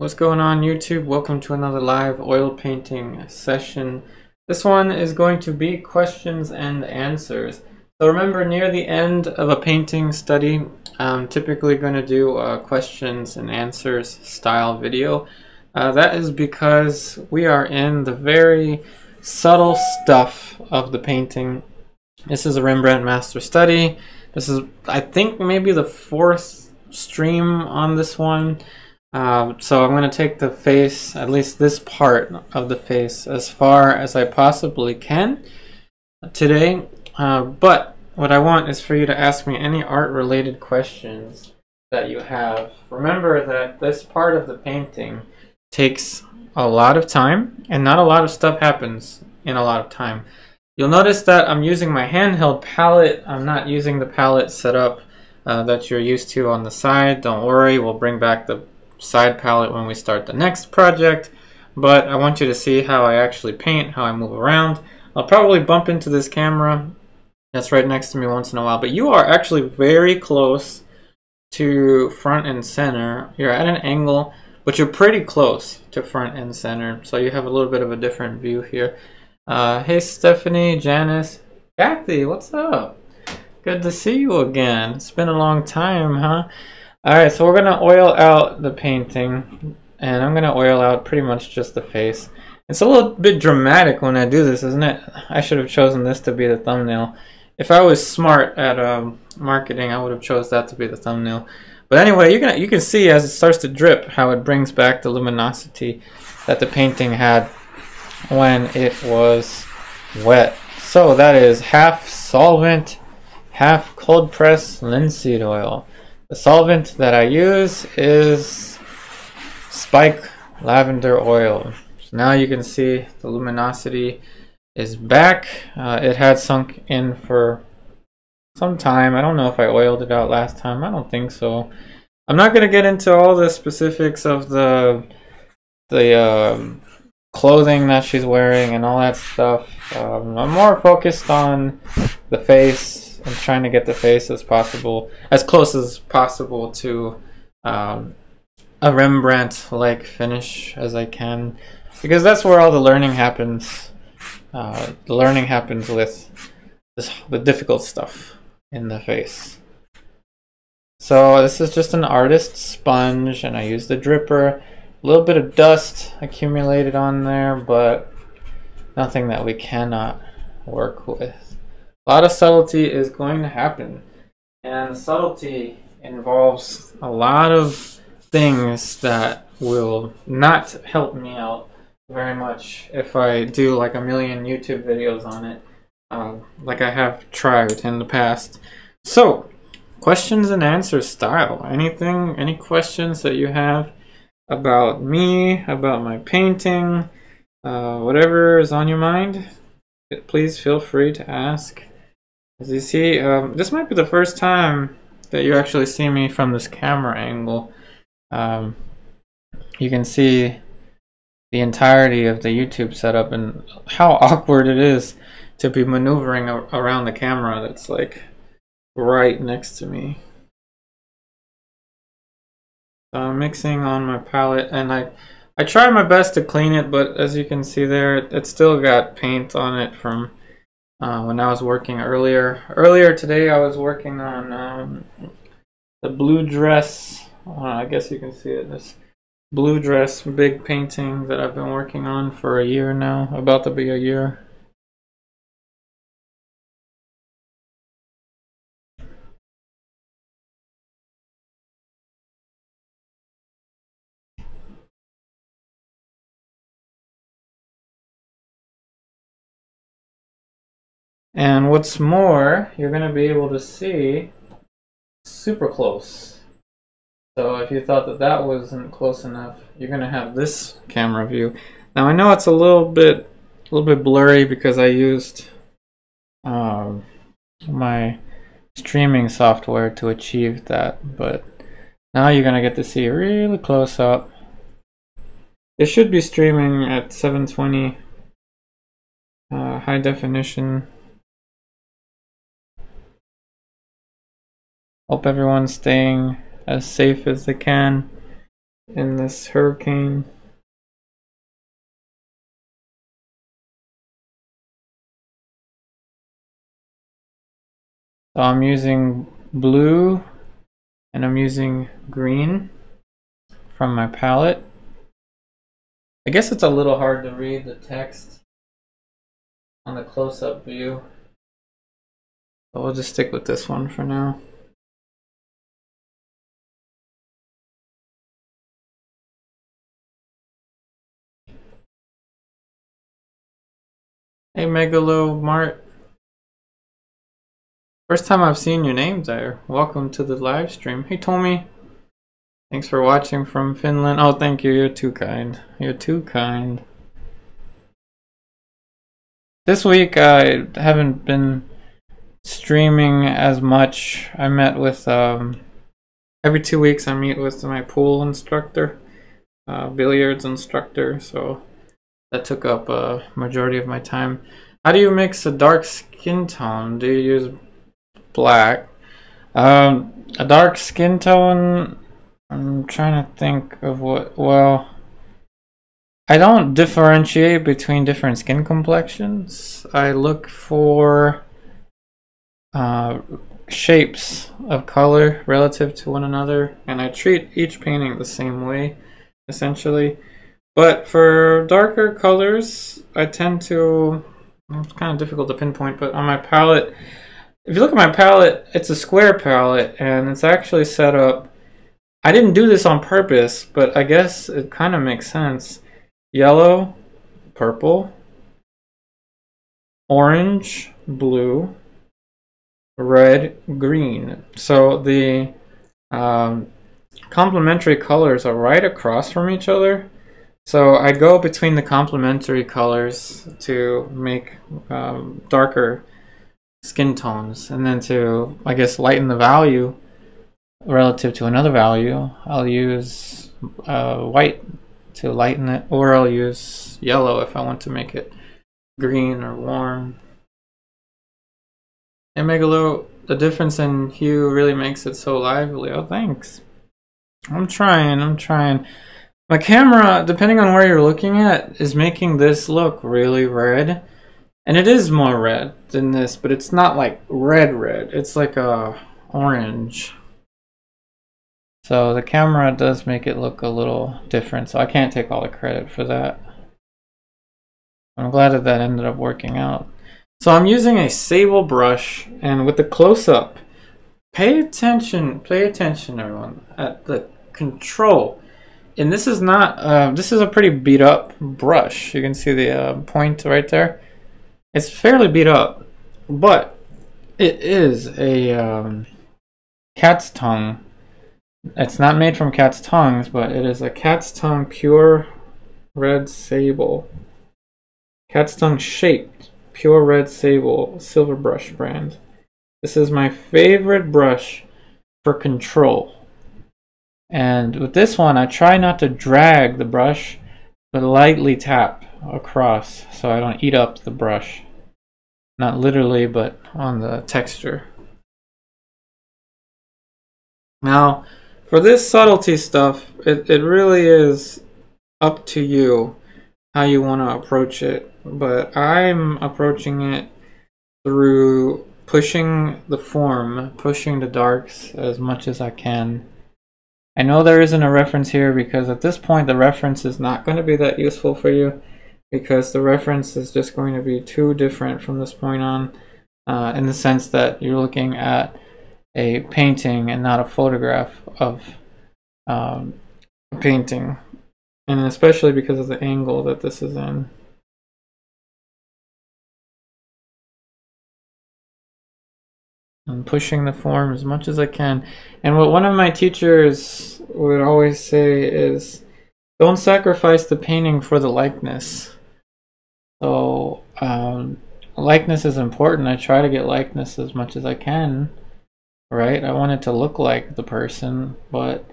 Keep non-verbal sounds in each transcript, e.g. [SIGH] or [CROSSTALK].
What's going on YouTube? Welcome to another live oil painting session. This one is going to be questions and answers. So remember near the end of a painting study, I'm typically going to do a questions and answers style video. Uh, that is because we are in the very subtle stuff of the painting. This is a Rembrandt Master Study. This is, I think, maybe the fourth stream on this one. Um, so I'm going to take the face, at least this part of the face, as far as I possibly can today. Uh, but what I want is for you to ask me any art related questions that you have. Remember that this part of the painting takes a lot of time and not a lot of stuff happens in a lot of time. You'll notice that I'm using my handheld palette. I'm not using the palette setup uh, that you're used to on the side. Don't worry, we'll bring back the side palette when we start the next project, but I want you to see how I actually paint, how I move around. I'll probably bump into this camera that's right next to me once in a while, but you are actually very close to front and center. You're at an angle, but you're pretty close to front and center, so you have a little bit of a different view here. Uh, hey Stephanie, Janice, Kathy, what's up? Good to see you again. It's been a long time, huh? Alright, so we're going to oil out the painting, and I'm going to oil out pretty much just the face. It's a little bit dramatic when I do this, isn't it? I should have chosen this to be the thumbnail. If I was smart at um, marketing, I would have chose that to be the thumbnail. But anyway, you can you can see as it starts to drip how it brings back the luminosity that the painting had when it was wet. So that is half solvent, half cold press linseed oil. The solvent that I use is Spike Lavender Oil. So now you can see the luminosity is back. Uh, it had sunk in for some time. I don't know if I oiled it out last time. I don't think so. I'm not going to get into all the specifics of the the um, clothing that she's wearing and all that stuff. Um, I'm more focused on the face I'm trying to get the face as possible, as close as possible to um, a Rembrandt-like finish as I can, because that's where all the learning happens. Uh, the learning happens with this, the difficult stuff in the face. So this is just an artist sponge, and I use the dripper. A little bit of dust accumulated on there, but nothing that we cannot work with a lot of subtlety is going to happen. And subtlety involves a lot of things that will not help me out very much if I do like a million YouTube videos on it, um, like I have tried in the past. So, questions and answers style. Anything, any questions that you have about me, about my painting, uh, whatever is on your mind, please feel free to ask. As you see, um, this might be the first time that you actually see me from this camera angle. Um, you can see the entirety of the YouTube setup and how [LAUGHS] awkward it is to be maneuvering around the camera that's like right next to me. So I'm mixing on my palette and I I try my best to clean it but as you can see there it, it still got paint on it from uh, when I was working earlier. Earlier today, I was working on um, the blue dress. Uh, I guess you can see it. This blue dress big painting that I've been working on for a year now, about to be a year. And what's more, you're going to be able to see super close. So if you thought that that wasn't close enough, you're going to have this camera view. Now I know it's a little bit, a little bit blurry because I used um, my streaming software to achieve that, but now you're going to get to see really close up. It should be streaming at 720 uh, high definition Hope everyone's staying as safe as they can. in this hurricane. So I'm using blue and I'm using green from my palette. I guess it's a little hard to read the text on the close-up view. But we'll just stick with this one for now. Megalo Mart. First time I've seen your name there. Welcome to the live stream. Hey Tommy. Thanks for watching from Finland. Oh, thank you. You're too kind. You're too kind. This week I haven't been streaming as much. I met with um, every two weeks I meet with my pool instructor, uh, billiards instructor. So that took up a majority of my time. How do you mix a dark skin tone? Do you use black? Um, a dark skin tone. I'm trying to think of what. Well. I don't differentiate between different skin complexions. I look for uh, shapes of color relative to one another, and I treat each painting the same way, essentially. But for darker colors, I tend to, it's kind of difficult to pinpoint, but on my palette, if you look at my palette, it's a square palette, and it's actually set up, I didn't do this on purpose, but I guess it kind of makes sense yellow, purple, orange, blue, red, green. So the um, complementary colors are right across from each other. So I go between the complementary colors to make um, darker skin tones and then to, I guess, lighten the value relative to another value, I'll use uh, white to lighten it, or I'll use yellow if I want to make it green or warm. And Megalo, the difference in hue really makes it so lively. Oh, thanks. I'm trying, I'm trying. My camera, depending on where you're looking at, is making this look really red. And it is more red than this, but it's not like red red. It's like a orange. So the camera does make it look a little different, so I can't take all the credit for that. I'm glad that that ended up working out. So I'm using a sable brush, and with the close-up, pay attention, pay attention everyone, at the control. And this is not, uh, this is a pretty beat up brush. You can see the uh, point right there. It's fairly beat up, but it is a um, cat's tongue it's not made from cat's tongues, but it is a cat's tongue pure red sable. Cat's tongue shaped pure red sable silver brush brand. This is my favorite brush for control. And with this one, I try not to drag the brush, but lightly tap across so I don't eat up the brush. Not literally, but on the texture. Now, for this subtlety stuff, it, it really is up to you how you want to approach it. But I'm approaching it through pushing the form, pushing the darks as much as I can. I know there isn't a reference here because at this point the reference is not going to be that useful for you because the reference is just going to be too different from this point on uh, in the sense that you're looking at a painting and not a photograph of um, a painting. And especially because of the angle that this is in. I'm pushing the form as much as I can. And what one of my teachers would always say is, don't sacrifice the painting for the likeness. So, um, likeness is important. I try to get likeness as much as I can right? I want it to look like the person, but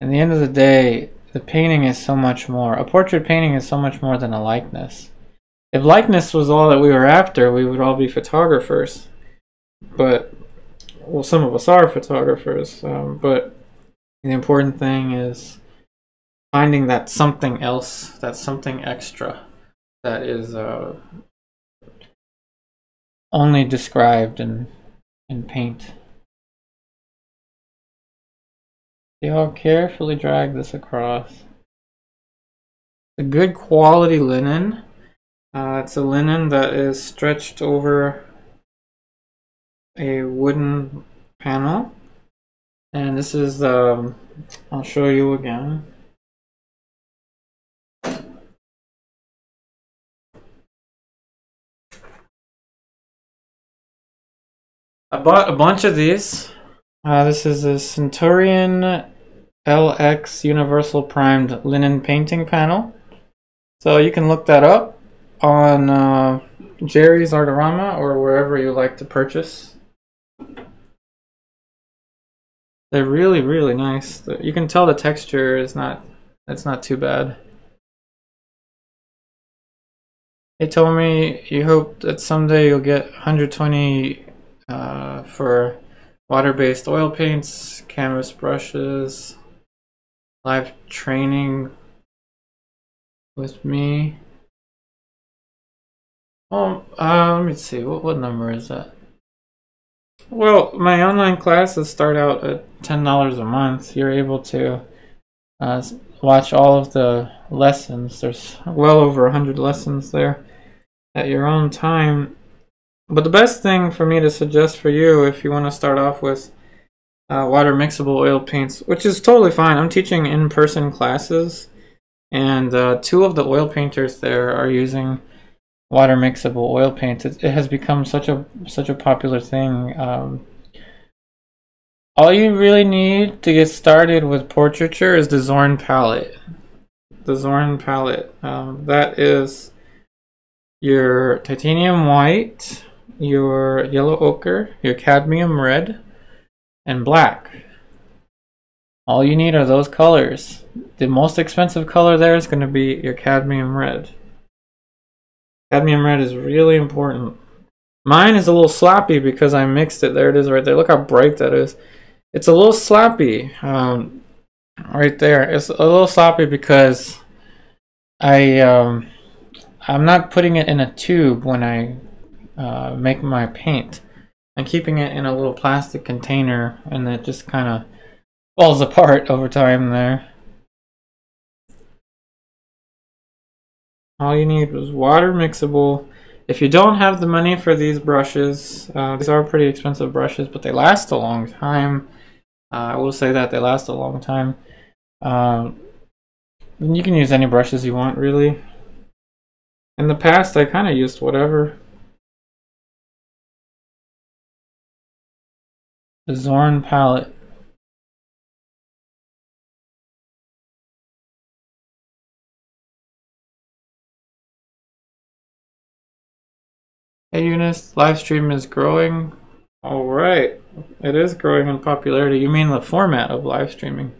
in the end of the day, the painting is so much more. A portrait painting is so much more than a likeness. If likeness was all that we were after, we would all be photographers. But, well, some of us are photographers, um, but the important thing is finding that something else, that something extra that is uh, only described in, in paint. See how carefully drag this across. A good quality linen. Uh, it's a linen that is stretched over a wooden panel. And this is, um, I'll show you again. I bought a bunch of these. Uh, this is a Centurion LX Universal Primed Linen Painting Panel. So you can look that up on uh, Jerry's Artorama or wherever you like to purchase. They're really, really nice. You can tell the texture is not, it's not too bad. They told me you hope that someday you'll get 120 uh, for water-based oil paints, canvas brushes, live training with me. Oh, uh, let me see. What what number is that? Well, my online classes start out at ten dollars a month. You're able to uh, watch all of the lessons. There's well over a hundred lessons there at your own time but the best thing for me to suggest for you, if you want to start off with uh, water mixable oil paints, which is totally fine. I'm teaching in-person classes, and uh, two of the oil painters there are using water mixable oil paints. It, it has become such a such a popular thing. Um, all you really need to get started with portraiture is the Zorn palette. The Zorn palette. Um, that is your titanium white your yellow ochre, your cadmium red, and black. All you need are those colors. The most expensive color there is going to be your cadmium red. Cadmium red is really important. Mine is a little sloppy because I mixed it. There it is right there. Look how bright that is. It's a little sloppy um, right there. It's a little sloppy because I um, I'm not putting it in a tube when I uh, make my paint. I'm keeping it in a little plastic container and it just kind of falls [LAUGHS] apart over time there. All you need is water mixable. If you don't have the money for these brushes, uh, these are pretty expensive brushes, but they last a long time. Uh, I will say that they last a long time. Um, you can use any brushes you want, really. In the past, I kind of used whatever. The Zorn palette. Hey Eunice, live stream is growing. Alright, it is growing in popularity. You mean the format of live streaming?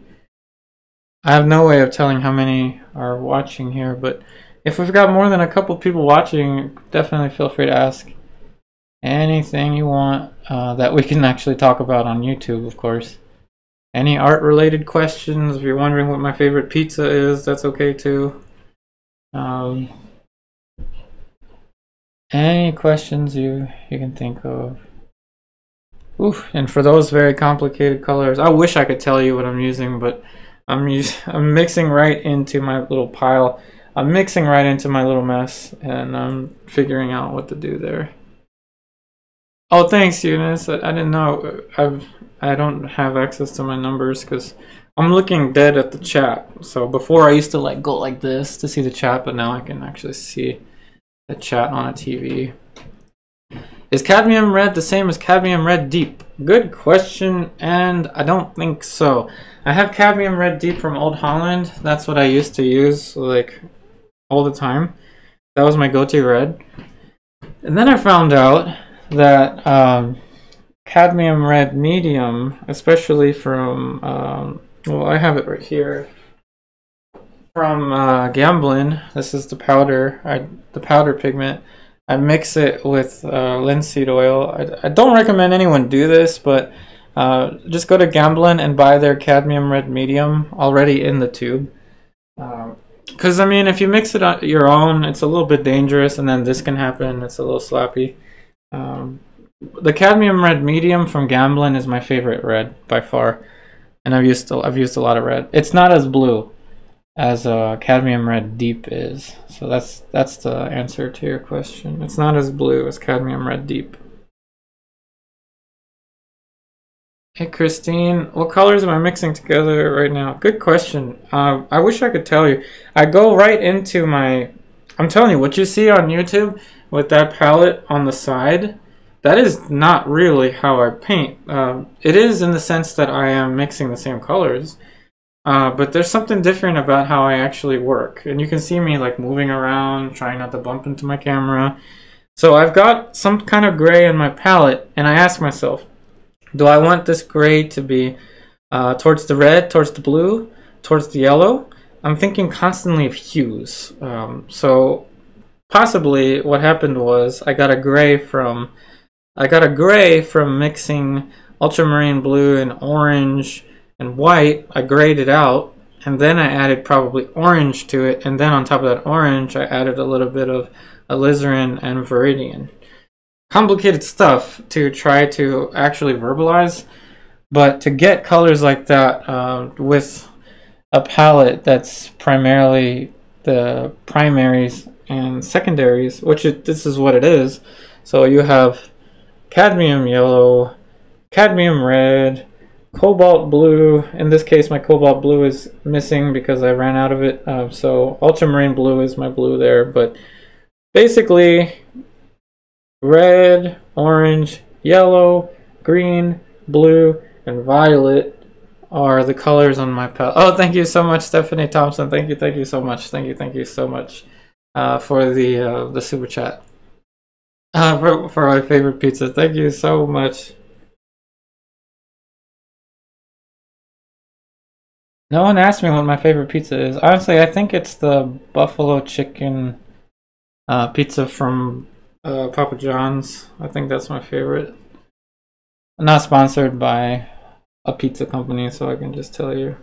I have no way of telling how many are watching here, but if we've got more than a couple people watching, definitely feel free to ask anything you want uh, that we can actually talk about on YouTube, of course. Any art related questions, if you're wondering what my favorite pizza is, that's okay too. Um, any questions you, you can think of. Oof, and for those very complicated colors, I wish I could tell you what I'm using, but I'm, [LAUGHS] I'm mixing right into my little pile. I'm mixing right into my little mess, and I'm figuring out what to do there. Oh, thanks, Eunice. I, I didn't know. Uh, I've I don't have access to my numbers because I'm looking dead at the chat. So before I used to like go like this to see the chat, but now I can actually see the chat on a TV. Is cadmium red the same as cadmium red deep? Good question, and I don't think so. I have cadmium red deep from Old Holland. That's what I used to use like all the time. That was my go-to red. And then I found out that um, cadmium red medium, especially from, um, well, I have it right here, from uh, Gamblin. This is the powder, I, the powder pigment. I mix it with uh, linseed oil. I, I don't recommend anyone do this, but uh, just go to Gamblin and buy their cadmium red medium already in the tube. Because, um, I mean, if you mix it on your own, it's a little bit dangerous, and then this can happen. It's a little sloppy. Um, the cadmium red medium from Gamblin is my favorite red by far, and I've used I've used a lot of red. It's not as blue as uh, cadmium red deep is, so that's that's the answer to your question. It's not as blue as cadmium red deep. Hey Christine, what colors am I mixing together right now? Good question. Uh, I wish I could tell you. I go right into my, I'm telling you, what you see on YouTube with that palette on the side, that is not really how I paint. Uh, it is in the sense that I am mixing the same colors, uh, but there's something different about how I actually work. And you can see me like moving around, trying not to bump into my camera. So I've got some kind of gray in my palette, and I ask myself, do I want this gray to be uh, towards the red, towards the blue, towards the yellow? I'm thinking constantly of hues. Um, so possibly what happened was I got a gray from I got a gray from mixing ultramarine blue and orange and white. I grayed it out and then I added probably orange to it and then on top of that orange I added a little bit of alizarin and viridian complicated stuff to try to actually verbalize. But to get colors like that uh, with a palette that's primarily the primaries and secondaries, which it, this is what it is. So you have cadmium yellow, cadmium red, cobalt blue. In this case, my cobalt blue is missing because I ran out of it. Uh, so ultramarine blue is my blue there. But basically, red, orange, yellow, green, blue, and violet are the colors on my palette. Oh, thank you so much, Stephanie Thompson. Thank you, thank you so much. Thank you, thank you so much uh, for the uh, the super chat. Uh, for, for my favorite pizza. Thank you so much. No one asked me what my favorite pizza is. Honestly, I think it's the buffalo chicken uh, pizza from uh, Papa John's. I think that's my favorite. I'm not sponsored by a pizza company, so I can just tell you.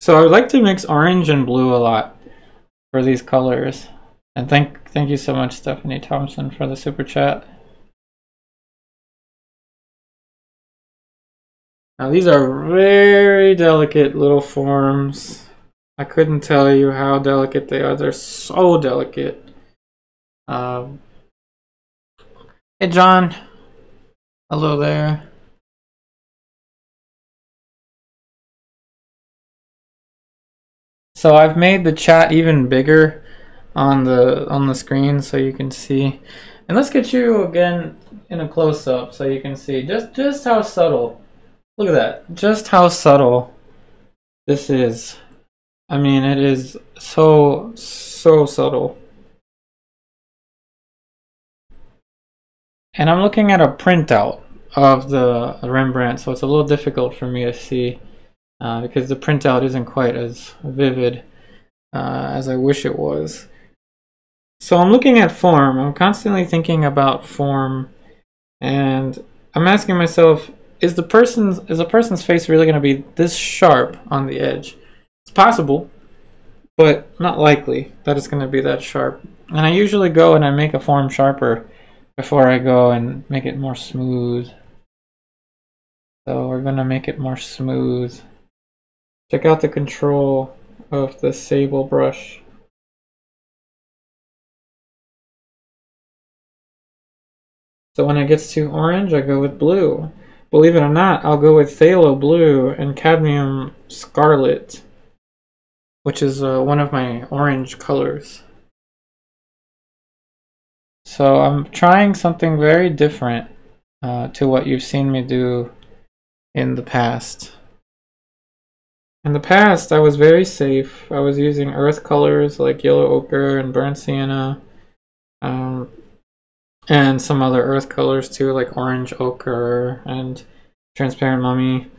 So I would like to mix orange and blue a lot for these colors. And thank thank you so much, Stephanie Thompson, for the super chat. Now these are very delicate little forms. I couldn't tell you how delicate they are. They're so delicate. Um, hey, John. Hello there. So I've made the chat even bigger on the on the screen so you can see. And let's get you again in a close up so you can see just just how subtle. Look at that. Just how subtle this is. I mean, it is so, so subtle. And I'm looking at a printout of the Rembrandt, so it's a little difficult for me to see uh, because the printout isn't quite as vivid uh, as I wish it was. So I'm looking at form. I'm constantly thinking about form, and I'm asking myself: Is the person's is a person's face really going to be this sharp on the edge? It's possible, but not likely that it's going to be that sharp. And I usually go and I make a form sharper before I go and make it more smooth. So we're going to make it more smooth. Check out the control of the sable brush. So when it gets to orange, I go with blue. Believe it or not, I'll go with phthalo blue and cadmium scarlet which is uh, one of my orange colors. So I'm trying something very different uh, to what you've seen me do in the past. In the past, I was very safe. I was using earth colors like yellow ochre and burnt sienna, um, and some other earth colors too, like orange ochre and transparent mummy.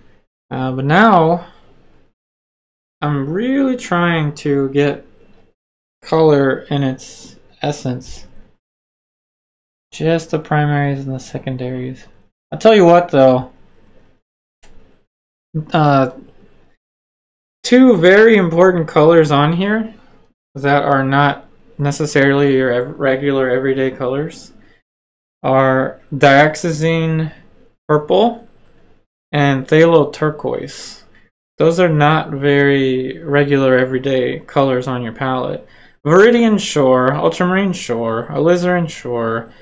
Uh, but now, I'm really trying to get color in its essence. Just the primaries and the secondaries. I'll tell you what though. Uh, two very important colors on here that are not necessarily your regular everyday colors are dioxazine purple and phthalo turquoise. Those are not very regular everyday colors on your palette. Viridian Shore, Ultramarine Shore, Alizarin Shore,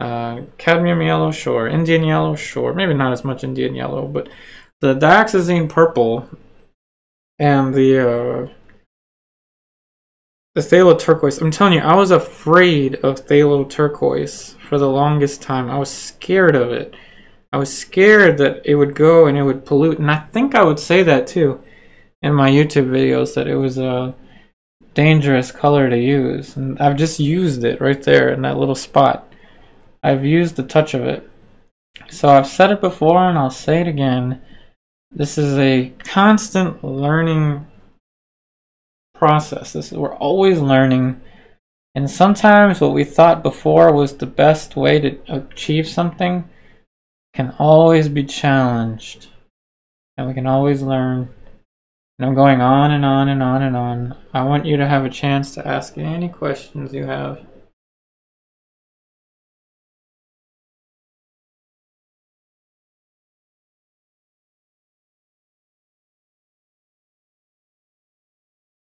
uh, Cadmium Yellow Shore, Indian Yellow Shore, maybe not as much Indian Yellow, but the Dioxazine Purple and the uh, the Phthalo Turquoise. I'm telling you, I was afraid of Phthalo Turquoise for the longest time. I was scared of it. I was scared that it would go and it would pollute, and I think I would say that too in my YouTube videos that it was a dangerous color to use. And I've just used it right there in that little spot. I've used the touch of it. So I've said it before and I'll say it again. This is a constant learning process. This is, we're always learning. And sometimes what we thought before was the best way to achieve something can always be challenged. And we can always learn and I'm going on and on and on and on. I want you to have a chance to ask any questions you have.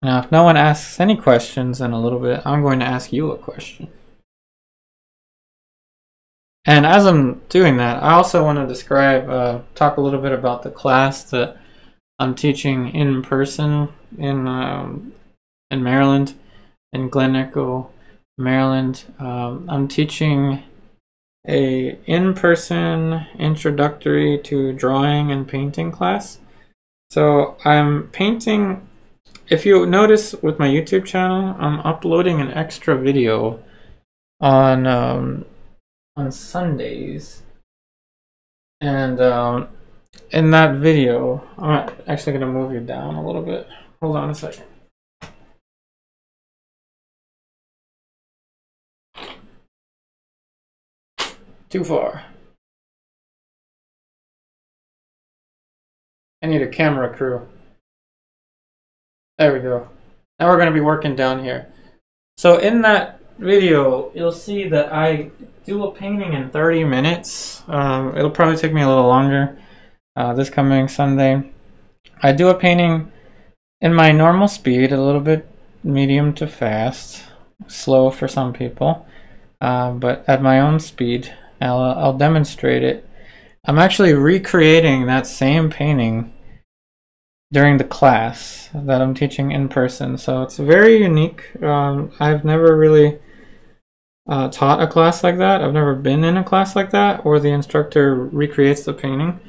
Now, if no one asks any questions in a little bit, I'm going to ask you a question. And as I'm doing that, I also want to describe, uh, talk a little bit about the class that I'm teaching in person in um, in Maryland, in Glen Echo, Maryland. Um, I'm teaching a in-person introductory to drawing and painting class. So I'm painting. If you notice with my YouTube channel, I'm uploading an extra video on um, on Sundays, and um, in that video, I'm actually going to move you down a little bit. Hold on a second. Too far. I need a camera crew. There we go. Now we're going to be working down here. So in that video, you'll see that I do a painting in 30 minutes. Um, it'll probably take me a little longer uh, this coming Sunday. I do a painting in my normal speed, a little bit medium to fast, slow for some people, uh, but at my own speed. I'll, I'll demonstrate it. I'm actually recreating that same painting during the class that I'm teaching in person, so it's very unique. Um, I've never really uh, taught a class like that. I've never been in a class like that where the instructor recreates the painting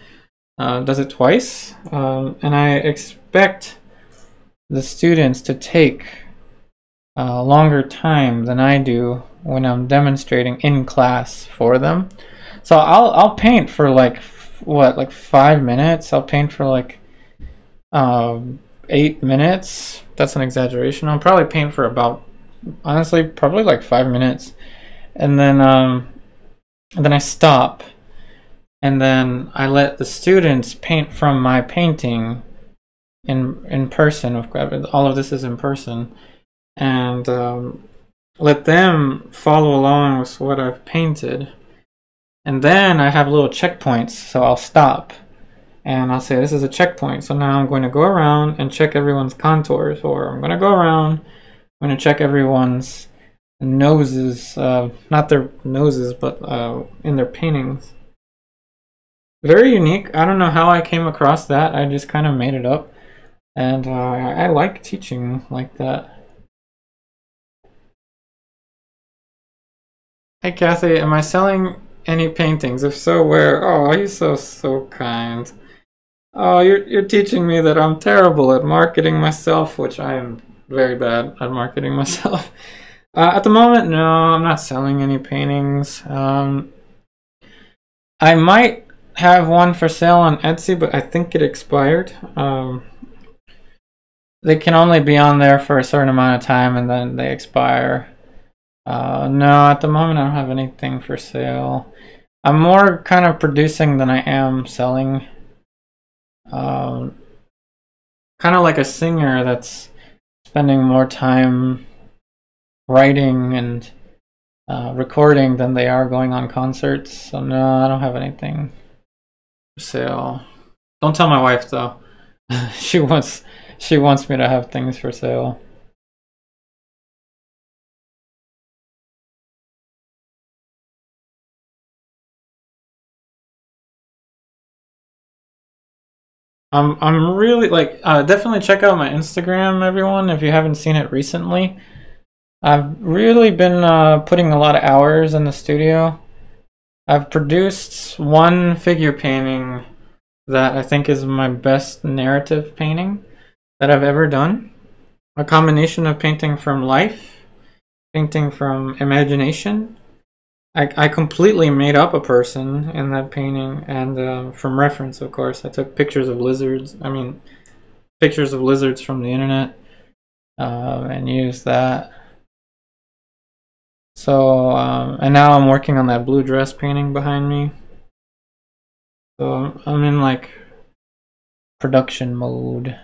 uh, does it twice. Um, and I expect the students to take a uh, longer time than I do when I'm demonstrating in class for them. So I'll, I'll paint for like, what, like five minutes? I'll paint for like um, eight minutes. That's an exaggeration. I'll probably paint for about, honestly, probably like five minutes. And then, um, and then I stop and then I let the students paint from my painting in in person. All of this is in person, and um, let them follow along with what I've painted. And then I have little checkpoints, so I'll stop and I'll say this is a checkpoint. So now I'm going to go around and check everyone's contours, or I'm going to go around, I'm going to check everyone's noses, uh, not their noses, but uh, in their paintings. Very unique. I don't know how I came across that. I just kind of made it up. And uh, I like teaching like that. Hey Kathy, am I selling any paintings? If so, where? Oh, you're so, so kind. Oh, you're, you're teaching me that I'm terrible at marketing myself, which I am very bad at marketing [LAUGHS] myself. Uh, at the moment, no, I'm not selling any paintings. Um, I might have one for sale on Etsy, but I think it expired. Um, they can only be on there for a certain amount of time and then they expire. Uh, no, at the moment I don't have anything for sale. I'm more kind of producing than I am selling. Um, kind of like a singer that's spending more time writing and uh, recording than they are going on concerts. So no, I don't have anything for sale. Don't tell my wife though. [LAUGHS] she wants she wants me to have things for sale. I'm I'm really like uh, definitely check out my Instagram, everyone, if you haven't seen it recently. I've really been uh, putting a lot of hours in the studio. I've produced one figure painting that I think is my best narrative painting that I've ever done. A combination of painting from life, painting from imagination. I, I completely made up a person in that painting, and uh, from reference, of course. I took pictures of lizards, I mean, pictures of lizards from the internet, uh, and used that. So, um, and now I'm working on that blue dress painting behind me. So I'm in like production mode.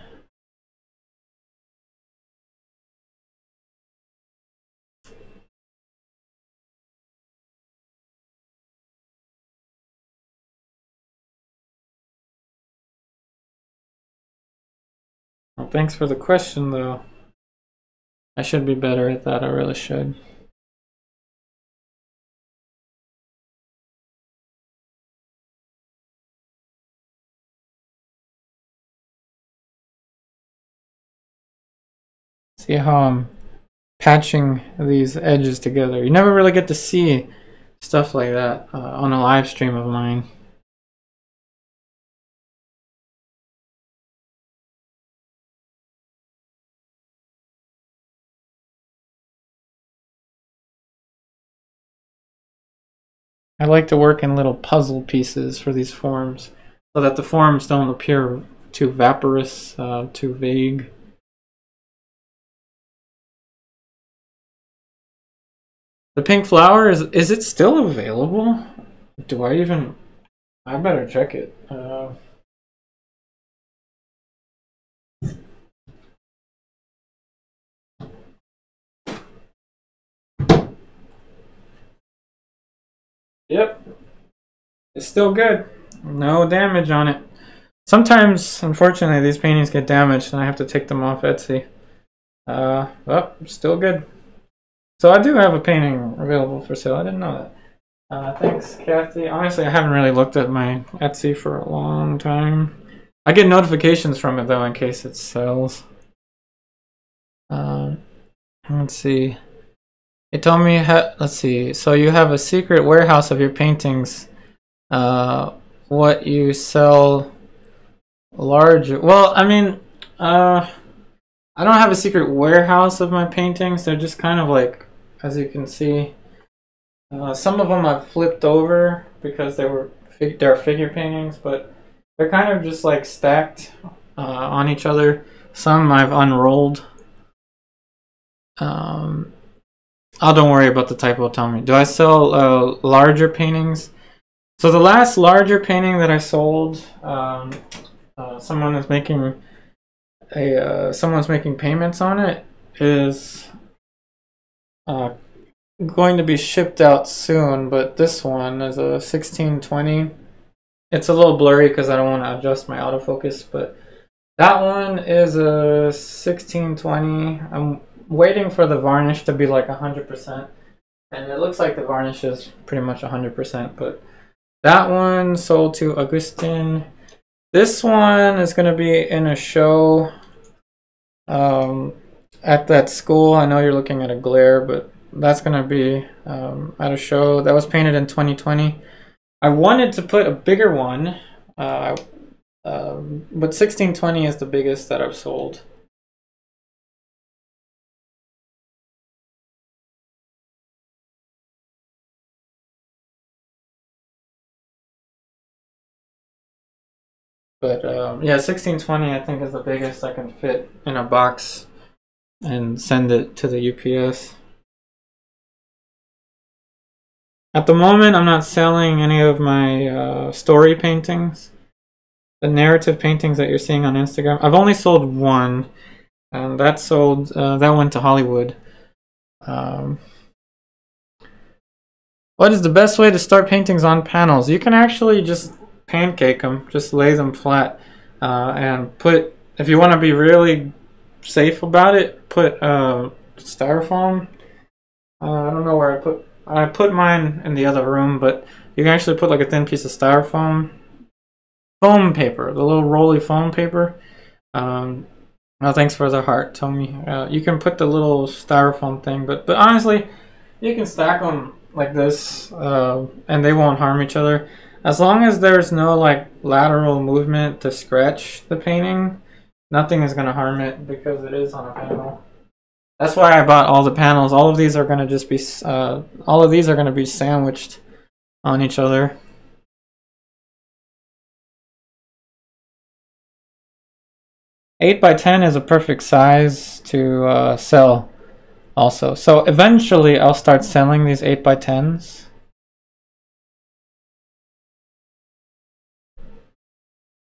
Well, thanks for the question though. I should be better at that, I really should. See how I'm patching these edges together. You never really get to see stuff like that uh, on a live stream of mine. I like to work in little puzzle pieces for these forms so that the forms don't appear too vaporous, uh, too vague. The pink flower is is it still available? Do I even? I better check it. Uh, yep, it's still good. No damage on it. Sometimes, unfortunately, these paintings get damaged and I have to take them off Etsy. Uh, well, still good. So I do have a painting available for sale. I didn't know that. Uh, thanks, Kathy. Honestly, I haven't really looked at my Etsy for a long time. I get notifications from it though in case it sells. Um, let's see. It told me, let's see. So you have a secret warehouse of your paintings. Uh, what you sell larger? Well, I mean, uh, I don't have a secret warehouse of my paintings. They're just kind of like, as you can see, uh, some of them I've flipped over because they were fig they're figure paintings, but they're kind of just like stacked uh, on each other. Some I've unrolled. Um, oh, don't worry about the typo. Me, do I sell uh, larger paintings? So the last larger painting that I sold, um, uh, someone is making a uh, someone's making payments on it is uh, going to be shipped out soon, but this one is a 1620. It's a little blurry because I don't want to adjust my autofocus, but that one is a 1620. I'm waiting for the varnish to be like 100%, and it looks like the varnish is pretty much 100%, but that one sold to Augustin. This one is going to be in a show um, at that school. I know you're looking at a glare, but that's going to be um, at a show that was painted in 2020. I wanted to put a bigger one, uh, um, but 1620 is the biggest that I've sold. But um, yeah, 1620 I think is the biggest I can fit in a box and send it to the UPS. At the moment, I'm not selling any of my uh, story paintings. the narrative paintings that you're seeing on Instagram. I've only sold one, and that sold uh, that went to Hollywood. Um, what is the best way to start paintings on panels? You can actually just pancake them, just lay them flat, uh, and put. If you want to be really safe about it, put uh, styrofoam. Uh, I don't know where I put. I put mine in the other room, but you can actually put like a thin piece of styrofoam, foam paper, the little rolly foam paper. Um, oh, thanks for the heart, Tommy. Uh, you can put the little styrofoam thing, but but honestly, you can stack them like this, uh, and they won't harm each other. As long as there's no like lateral movement to scratch the painting, nothing is going to harm it because it is on a panel. That's why I bought all the panels. All of these are going to just be, uh, all of these are going to be sandwiched on each other. Eight by ten is a perfect size to uh, sell also. So eventually I'll start selling these 8 by 10s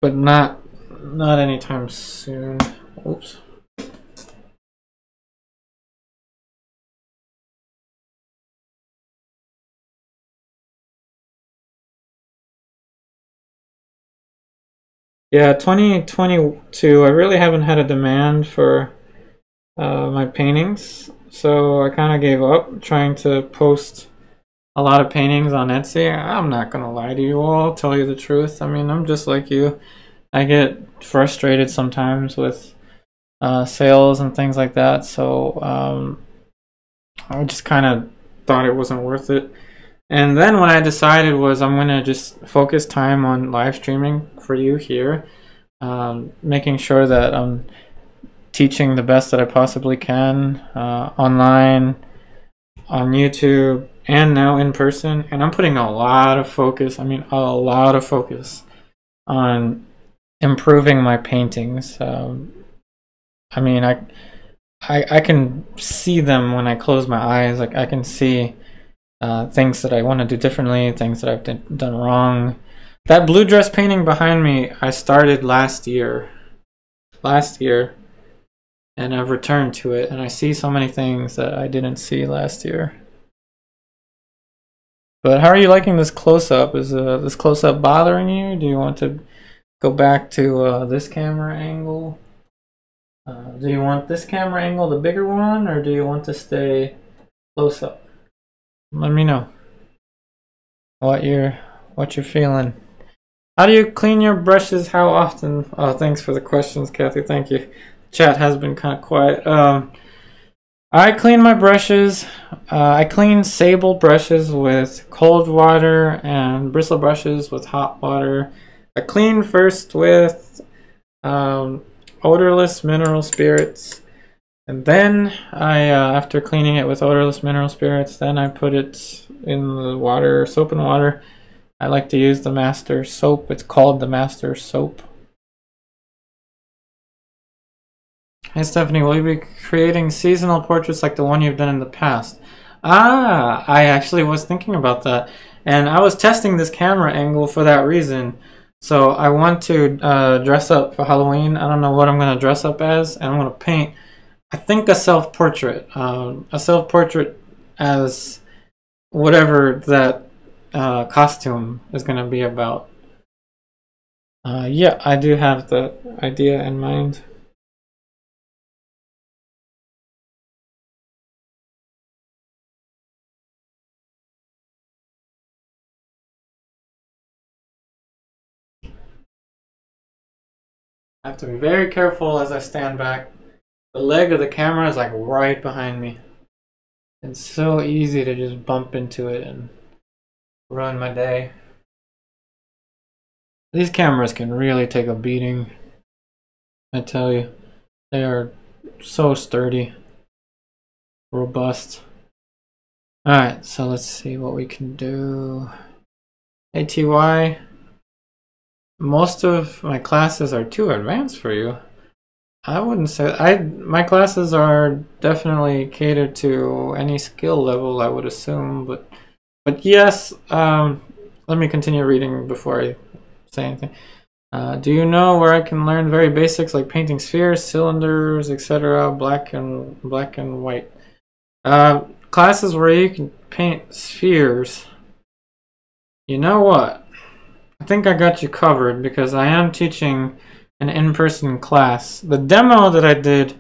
But not not anytime soon. Oops. Yeah, 2022, I really haven't had a demand for uh, my paintings. So I kind of gave up trying to post a lot of paintings on Etsy. I'm not to lie to you all, tell you the truth. I mean, I'm just like you. I get frustrated sometimes with uh, sales and things like that. So um, I just kind of thought it wasn't worth it. And then what I decided was I'm to just focus time on live streaming for you here, um, making sure that I'm teaching the best that I possibly can uh, online, on YouTube, and now in person. And I'm putting a lot of focus, I mean, a lot of focus on improving my paintings. Um, I mean, I, I, I can see them when I close my eyes. Like I can see uh, things that I want to do differently, things that I've done wrong. That blue dress painting behind me, I started last year. Last year and I've returned to it and I see so many things that I didn't see last year. But how are you liking this close-up? Is uh, this close-up bothering you? Do you want to go back to uh, this camera angle? Uh, do you want this camera angle, the bigger one, or do you want to stay close-up? Let me know what you're what you're feeling. How do you clean your brushes? How often? Oh, thanks for the questions, Kathy. Thank you chat has been kind of quiet. Um, I clean my brushes. Uh, I clean sable brushes with cold water and bristle brushes with hot water. I clean first with um, odorless mineral spirits. And then I, uh, after cleaning it with odorless mineral spirits, then I put it in the water, soap and water. I like to use the Master soap. It's called the Master soap. Hey Stephanie, will you be creating seasonal portraits like the one you've done in the past? Ah, I actually was thinking about that. And I was testing this camera angle for that reason. So I want to uh, dress up for Halloween. I don't know what I'm going to dress up as. And I'm going to paint, I think, a self-portrait. Um, a self-portrait as whatever that uh, costume is going to be about. Uh, yeah, I do have the idea in mind. I have to be very careful as I stand back. The leg of the camera is like right behind me. It's so easy to just bump into it and ruin my day. These cameras can really take a beating. I tell you, they are so sturdy, robust. Alright, so let's see what we can do. ATY, most of my classes are too advanced for you. I wouldn't say I my classes are definitely catered to any skill level I would assume but but yes um, let me continue reading before I say anything Uh, do you know where I can learn very basics like painting spheres, cylinders, etc., black and black and white? Uh, classes where you can paint spheres. You know what? I think I got you covered because I am teaching an in-person class. The demo that I did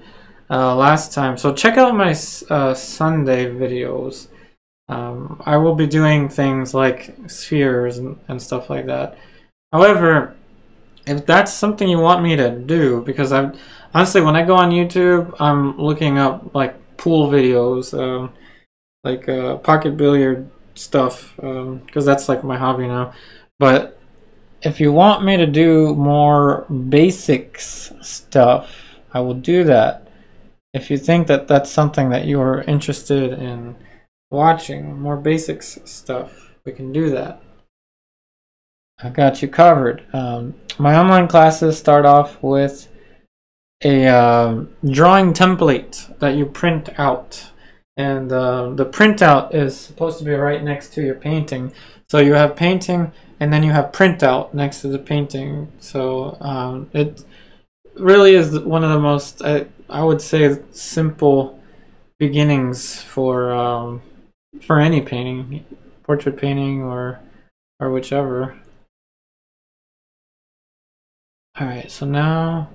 uh, last time. So check out my uh, Sunday videos. Um, I will be doing things like spheres and, and stuff like that. However, if that's something you want me to do, because I'm honestly when I go on YouTube, I'm looking up like pool videos, um, like uh, pocket billiard stuff, because um, that's like my hobby now. But if you want me to do more basics stuff, I will do that. If you think that that's something that you are interested in watching, more basics stuff, we can do that. I got you covered. Um, my online classes start off with a uh, drawing template that you print out. And uh, the printout is supposed to be right next to your painting. So you have painting and then you have printout next to the painting. So um, it really is one of the most, I, I would say, simple beginnings for um, for any painting, portrait painting or or whichever. Alright, so now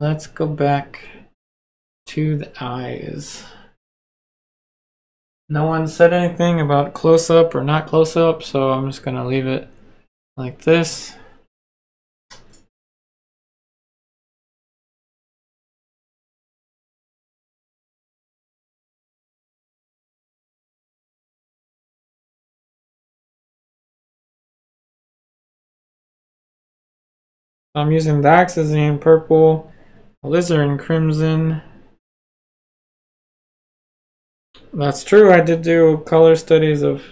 let's go back to the eyes. No one said anything about close-up or not close-up, so I'm just going to leave it like this. I'm using the Dioxazine purple, alizarin crimson. That's true, I did do color studies of,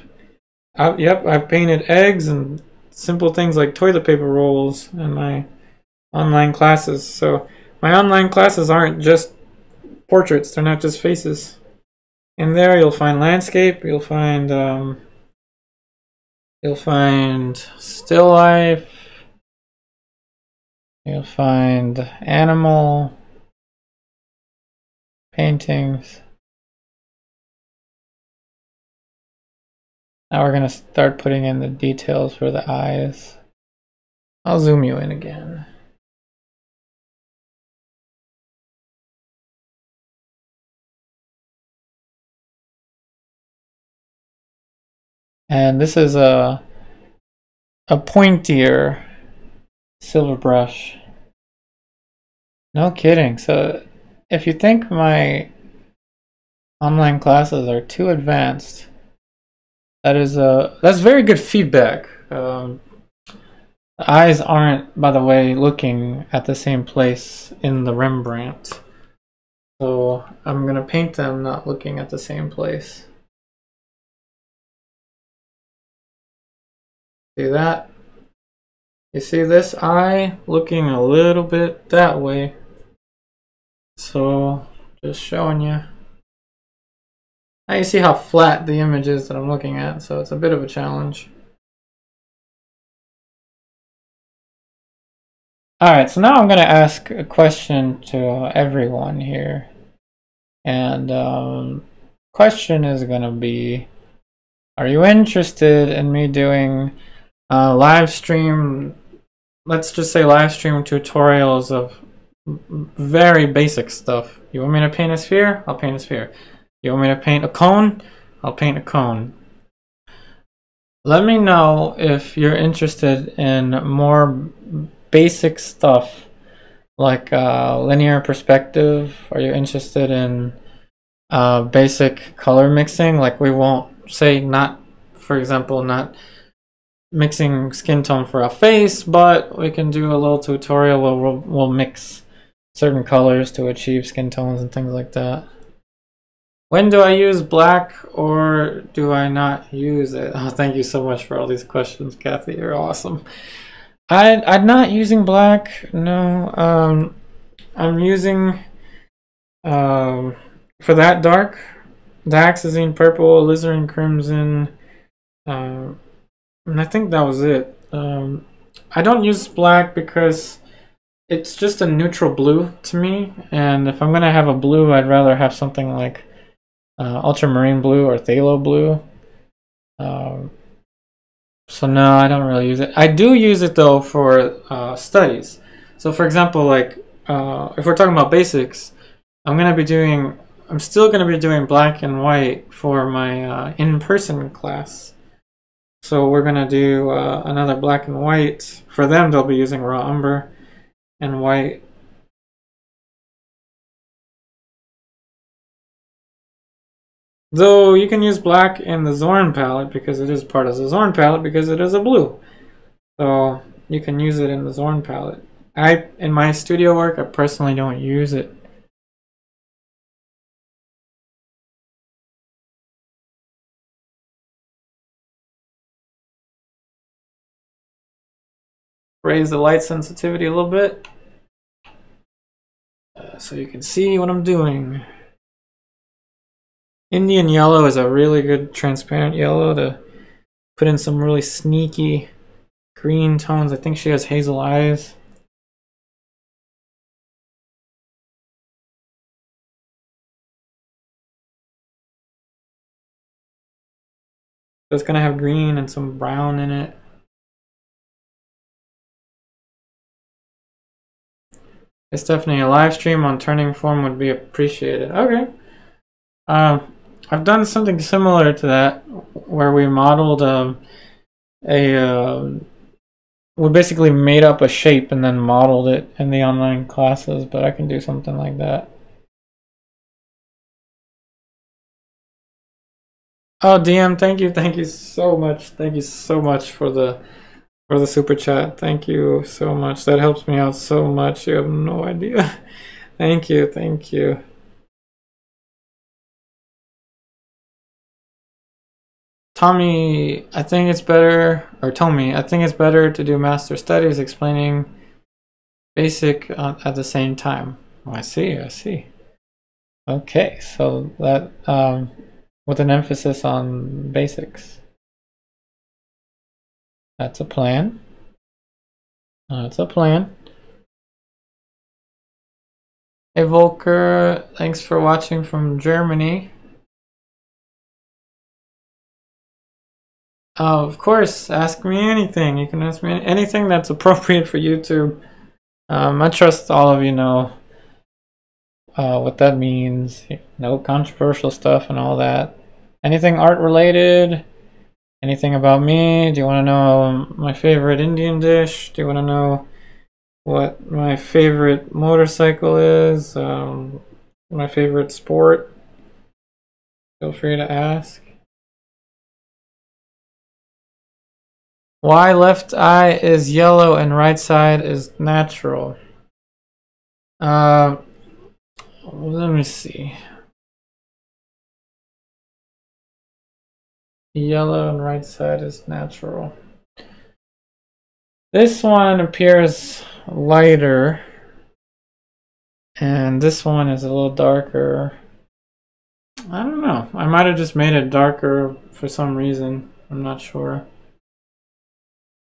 yep, I've painted eggs and simple things like toilet paper rolls in my online classes. So my online classes aren't just portraits, they're not just faces. In there you'll find landscape, you'll find um, you'll find still life, You'll find animal paintings. Now we're going to start putting in the details for the eyes. I'll zoom you in again. And this is a a pointier silver brush. No kidding. So if you think my online classes are too advanced, that is uh, that's very good feedback. Um, eyes aren't, by the way, looking at the same place in the Rembrandt. So I'm going to paint them not looking at the same place. See that? You see this eye looking a little bit that way. So just showing you. Now you see how flat the image is that I'm looking at, so it's a bit of a challenge. Alright, so now I'm going to ask a question to everyone here. And um, question is going to be, are you interested in me doing live stream let's just say live stream tutorials of very basic stuff. You want me to paint a sphere? I'll paint a sphere. You want me to paint a cone? I'll paint a cone. Let me know if you're interested in more basic stuff like uh, linear perspective. Are you interested in uh, basic color mixing? Like we won't say not, for example, not mixing skin tone for a face, but we can do a little tutorial where we'll, we'll mix certain colors to achieve skin tones and things like that. When do I use black or do I not use it? [LAUGHS] Oh, thank you so much for all these questions, Kathy. You're awesome. I, I'm not using black, no. Um, I'm using, um, for that dark, Dioxazine purple, alizarin crimson, uh, and I think that was it. Um, I don't use black because it's just a neutral blue to me. And if I'm gonna have a blue, I'd rather have something like uh, ultramarine blue or phthalo blue. Um, so no, I don't really use it. I do use it though for uh, studies. So for example, like uh, if we're talking about basics, I'm gonna be doing. I'm still gonna be doing black and white for my uh, in-person class. So we're gonna do uh, another black and white. For them, they'll be using raw umber and white. Though you can use black in the Zorn palette because it is part of the Zorn palette because it is a blue. So you can use it in the Zorn palette. I in my studio work I personally don't use it. Raise the light sensitivity a little bit uh, so you can see what I'm doing. Indian yellow is a really good transparent yellow to put in some really sneaky green tones. I think she has hazel eyes. it's gonna have green and some brown in it. It's definitely a live stream on turning form would be appreciated. Okay. Um, I've done something similar to that where we modeled um, a. Uh, we basically made up a shape and then modeled it in the online classes, but I can do something like that. Oh, DM, thank you, thank you so much, thank you so much for the for the super chat. Thank you so much. That helps me out so much. You have no idea. [LAUGHS] thank you, thank you. Tommy, I think it's better, or Tommy, I think it's better to do master studies explaining basic uh, at the same time. Oh, I see, I see. Okay, so that um, with an emphasis on basics. That's a plan. That's a plan. Hey Volker, thanks for watching from Germany. Oh, of course, ask me anything. You can ask me anything that's appropriate for YouTube. Um, I trust all of you know uh, what that means. No controversial stuff and all that. Anything art related? Anything about me? Do you want to know my favorite Indian dish? Do you want to know what my favorite motorcycle is? Um, my favorite sport? Feel free to ask. Why left eye is yellow and right side is natural? Uh, let me see. Yellow and right side is natural. This one appears lighter. And this one is a little darker. I don't know. I might have just made it darker for some reason. I'm not sure.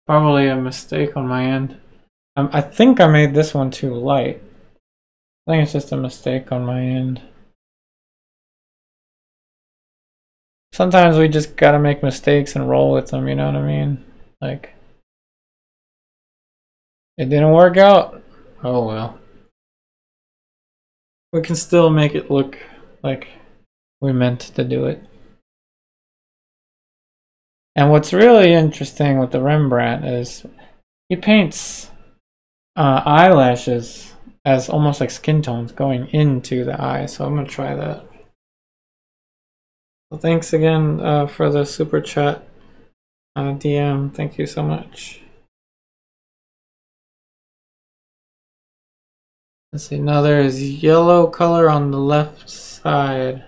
Probably a mistake on my end. Um, I think I made this one too light. I think it's just a mistake on my end. Sometimes we just gotta make mistakes and roll with them, you know what I mean? Like, it didn't work out. Oh well. We can still make it look like we meant to do it. And what's really interesting with the Rembrandt is he paints uh, eyelashes as almost like skin tones going into the eye. So I'm going to try that. Well, thanks again uh, for the super chat, uh, DM. Thank you so much. Let's see, now there is yellow color on the left side.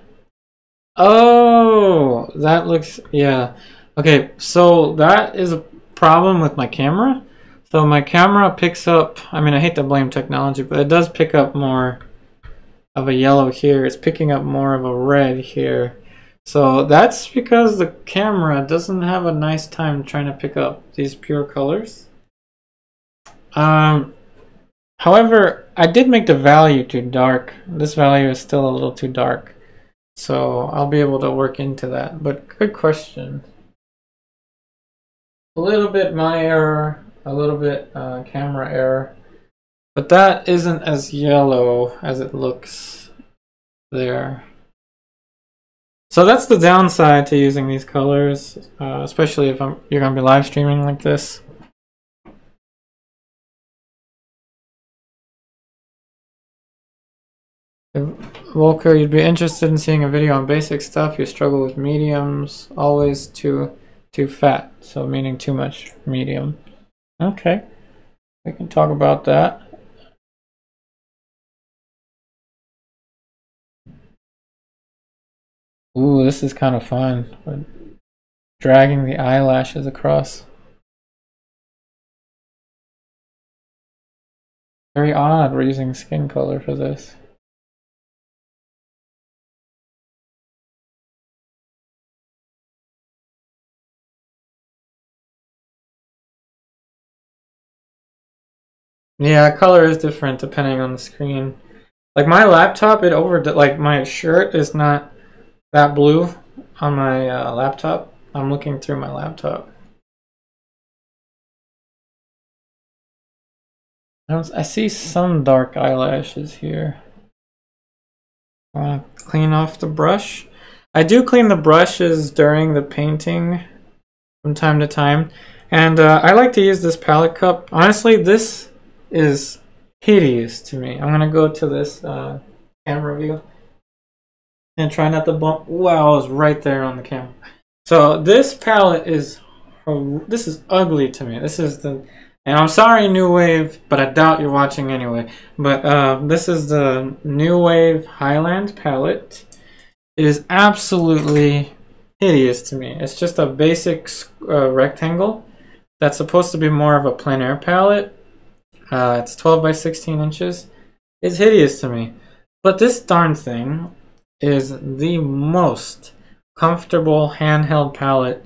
Oh, that looks, yeah. Okay, so that is a problem with my camera. So my camera picks up, I mean, I hate to blame technology, but it does pick up more of a yellow here. It's picking up more of a red here. So that's because the camera doesn't have a nice time trying to pick up these pure colors. Um, however, I did make the value too dark. This value is still a little too dark. So I'll be able to work into that. But good question. A little bit my error, a little bit uh, camera error. But that isn't as yellow as it looks there. So that's the downside to using these colors, uh, especially if I'm, you're going to be live streaming like this. Volker, you'd be interested in seeing a video on basic stuff. You struggle with mediums, always too too fat, so meaning too much medium. Okay, we can talk about that. Ooh, this is kind of fun. Dragging the eyelashes across. Very odd we're using skin color for this. Yeah, color is different depending on the screen. Like my laptop, it over like my shirt is not that blue on my uh, laptop. I'm looking through my laptop. I see some dark eyelashes here. I want to clean off the brush. I do clean the brushes during the painting from time to time. And uh, I like to use this palette cup. Honestly, this is hideous to me. I'm gonna go to this uh, camera view and try not to bump. Wow, I was right there on the camera. So this palette is this is ugly to me. This is the and I'm sorry, New Wave, but I doubt you're watching anyway. But uh, this is the New Wave Highland palette. It is absolutely hideous to me. It's just a basic uh, rectangle that's supposed to be more of a plein air palette uh, it's 12 by 16 inches. It's hideous to me. But this darn thing is the most comfortable handheld palette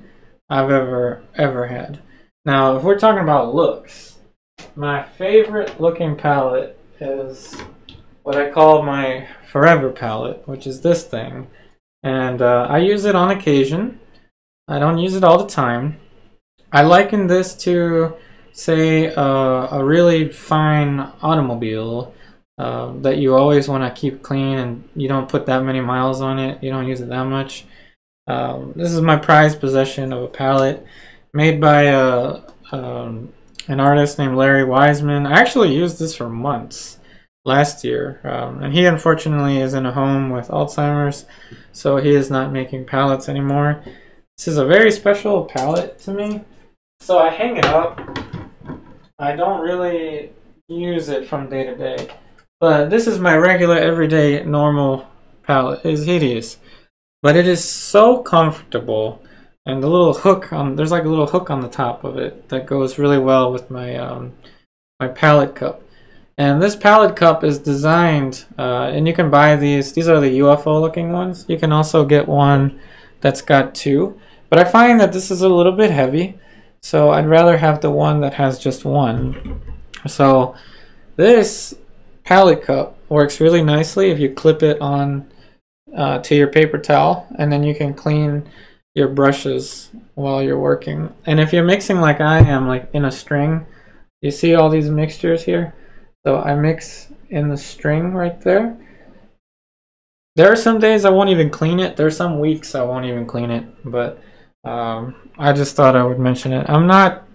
I've ever, ever had. Now, if we're talking about looks, my favorite looking palette is what I call my forever palette, which is this thing. And uh, I use it on occasion. I don't use it all the time. I liken this to say uh, a really fine automobile uh, that you always want to keep clean and you don't put that many miles on it, you don't use it that much. Um, this is my prized possession of a palette made by a, uh, um, an artist named Larry Wiseman. I actually used this for months last year, um, and he unfortunately is in a home with Alzheimer's, so he is not making palettes anymore. This is a very special palette to me, so I hang it up I don't really use it from day to day. But this is my regular, everyday, normal palette. It's hideous. But it is so comfortable. And the little hook, on there's like a little hook on the top of it that goes really well with my, um, my palette cup. And this palette cup is designed, uh, and you can buy these. These are the UFO looking ones. You can also get one that's got two. But I find that this is a little bit heavy. So I'd rather have the one that has just one. So this palette cup works really nicely if you clip it on uh, to your paper towel and then you can clean your brushes while you're working. And if you're mixing like I am, like in a string, you see all these mixtures here? So I mix in the string right there. There are some days I won't even clean it. There are some weeks I won't even clean it, but um, I just thought I would mention it. I'm not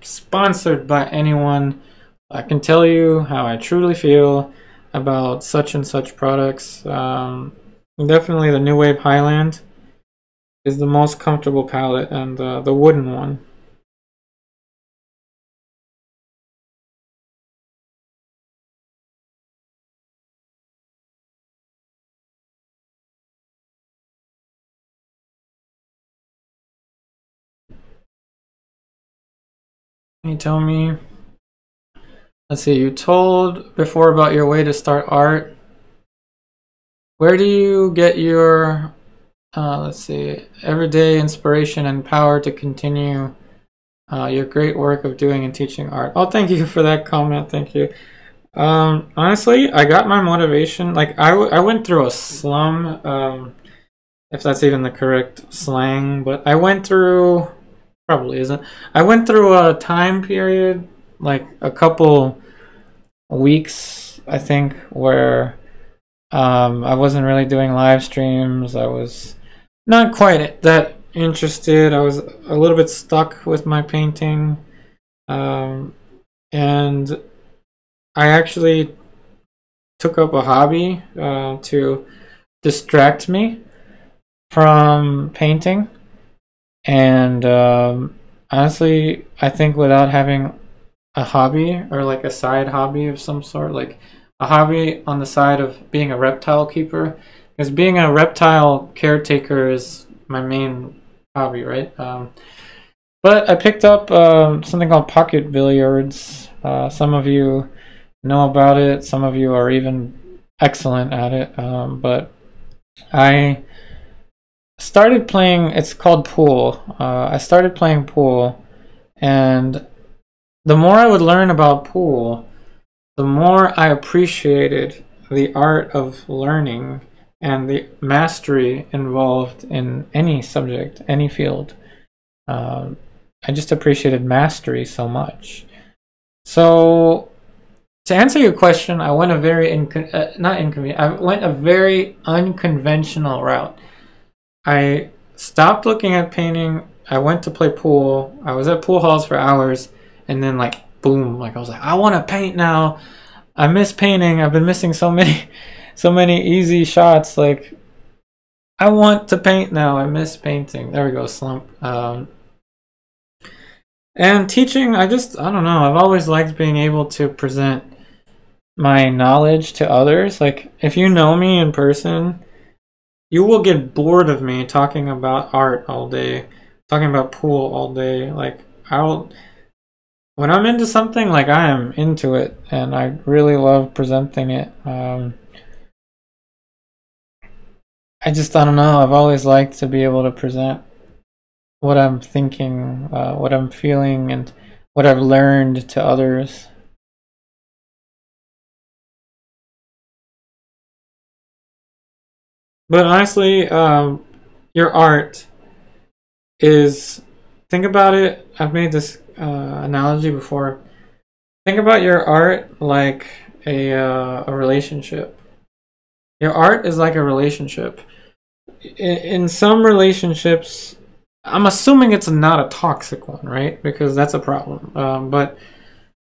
sponsored by anyone. I can tell you how I truly feel about such and such products. Um, definitely the New Wave Highland is the most comfortable palette and uh, the wooden one. Tell me? Let's see, you told before about your way to start art. Where do you get your, uh, let's see, everyday inspiration and power to continue uh, your great work of doing and teaching art. Oh, thank you for that comment. Thank you. Um, honestly, I got my motivation. Like I, I went through a slum, um, if that's even the correct slang, but I went through, probably isn't. I went through a time period, like a couple weeks, I think, where um, I wasn't really doing live streams. I was not quite that interested. I was a little bit stuck with my painting. Um, and I actually took up a hobby uh, to distract me from painting. And um, honestly, I think without having a hobby or like a side hobby of some sort, like a hobby on the side of being a reptile keeper, because being a reptile caretaker is my main hobby, right? Um, but I picked up uh, something called pocket billiards. Uh, some of you know about it. Some of you are even excellent at it. Um, but I started playing. It's called pool. Uh, I started playing pool, and the more I would learn about pool, the more I appreciated the art of learning and the mastery involved in any subject, any field. Um, I just appreciated mastery so much. So, to answer your question, I went a very inco- uh, not inconvenient. I went a very unconventional route. I stopped looking at painting. I went to play pool. I was at pool halls for hours, and then like boom, like I was like, I want to paint now. I miss painting. I've been missing so many [LAUGHS] so many easy shots. Like, I want to paint now. I miss painting. There we go, slump. Um, and teaching, I just, I don't know. I've always liked being able to present my knowledge to others. Like, if you know me in person, you will get bored of me talking about art all day, talking about pool all day. Like, I'll when I'm into something, like I am into it, and I really love presenting it. Um, I just I don't know. I've always liked to be able to present what I'm thinking, uh, what I'm feeling, and what I've learned to others. But honestly, um, your art is think about it. I've made this uh, analogy before. Think about your art like a uh, a relationship your art is like a relationship. In, some relationships, I'm assuming it's not a toxic one, right? Because that's a problem. Um, but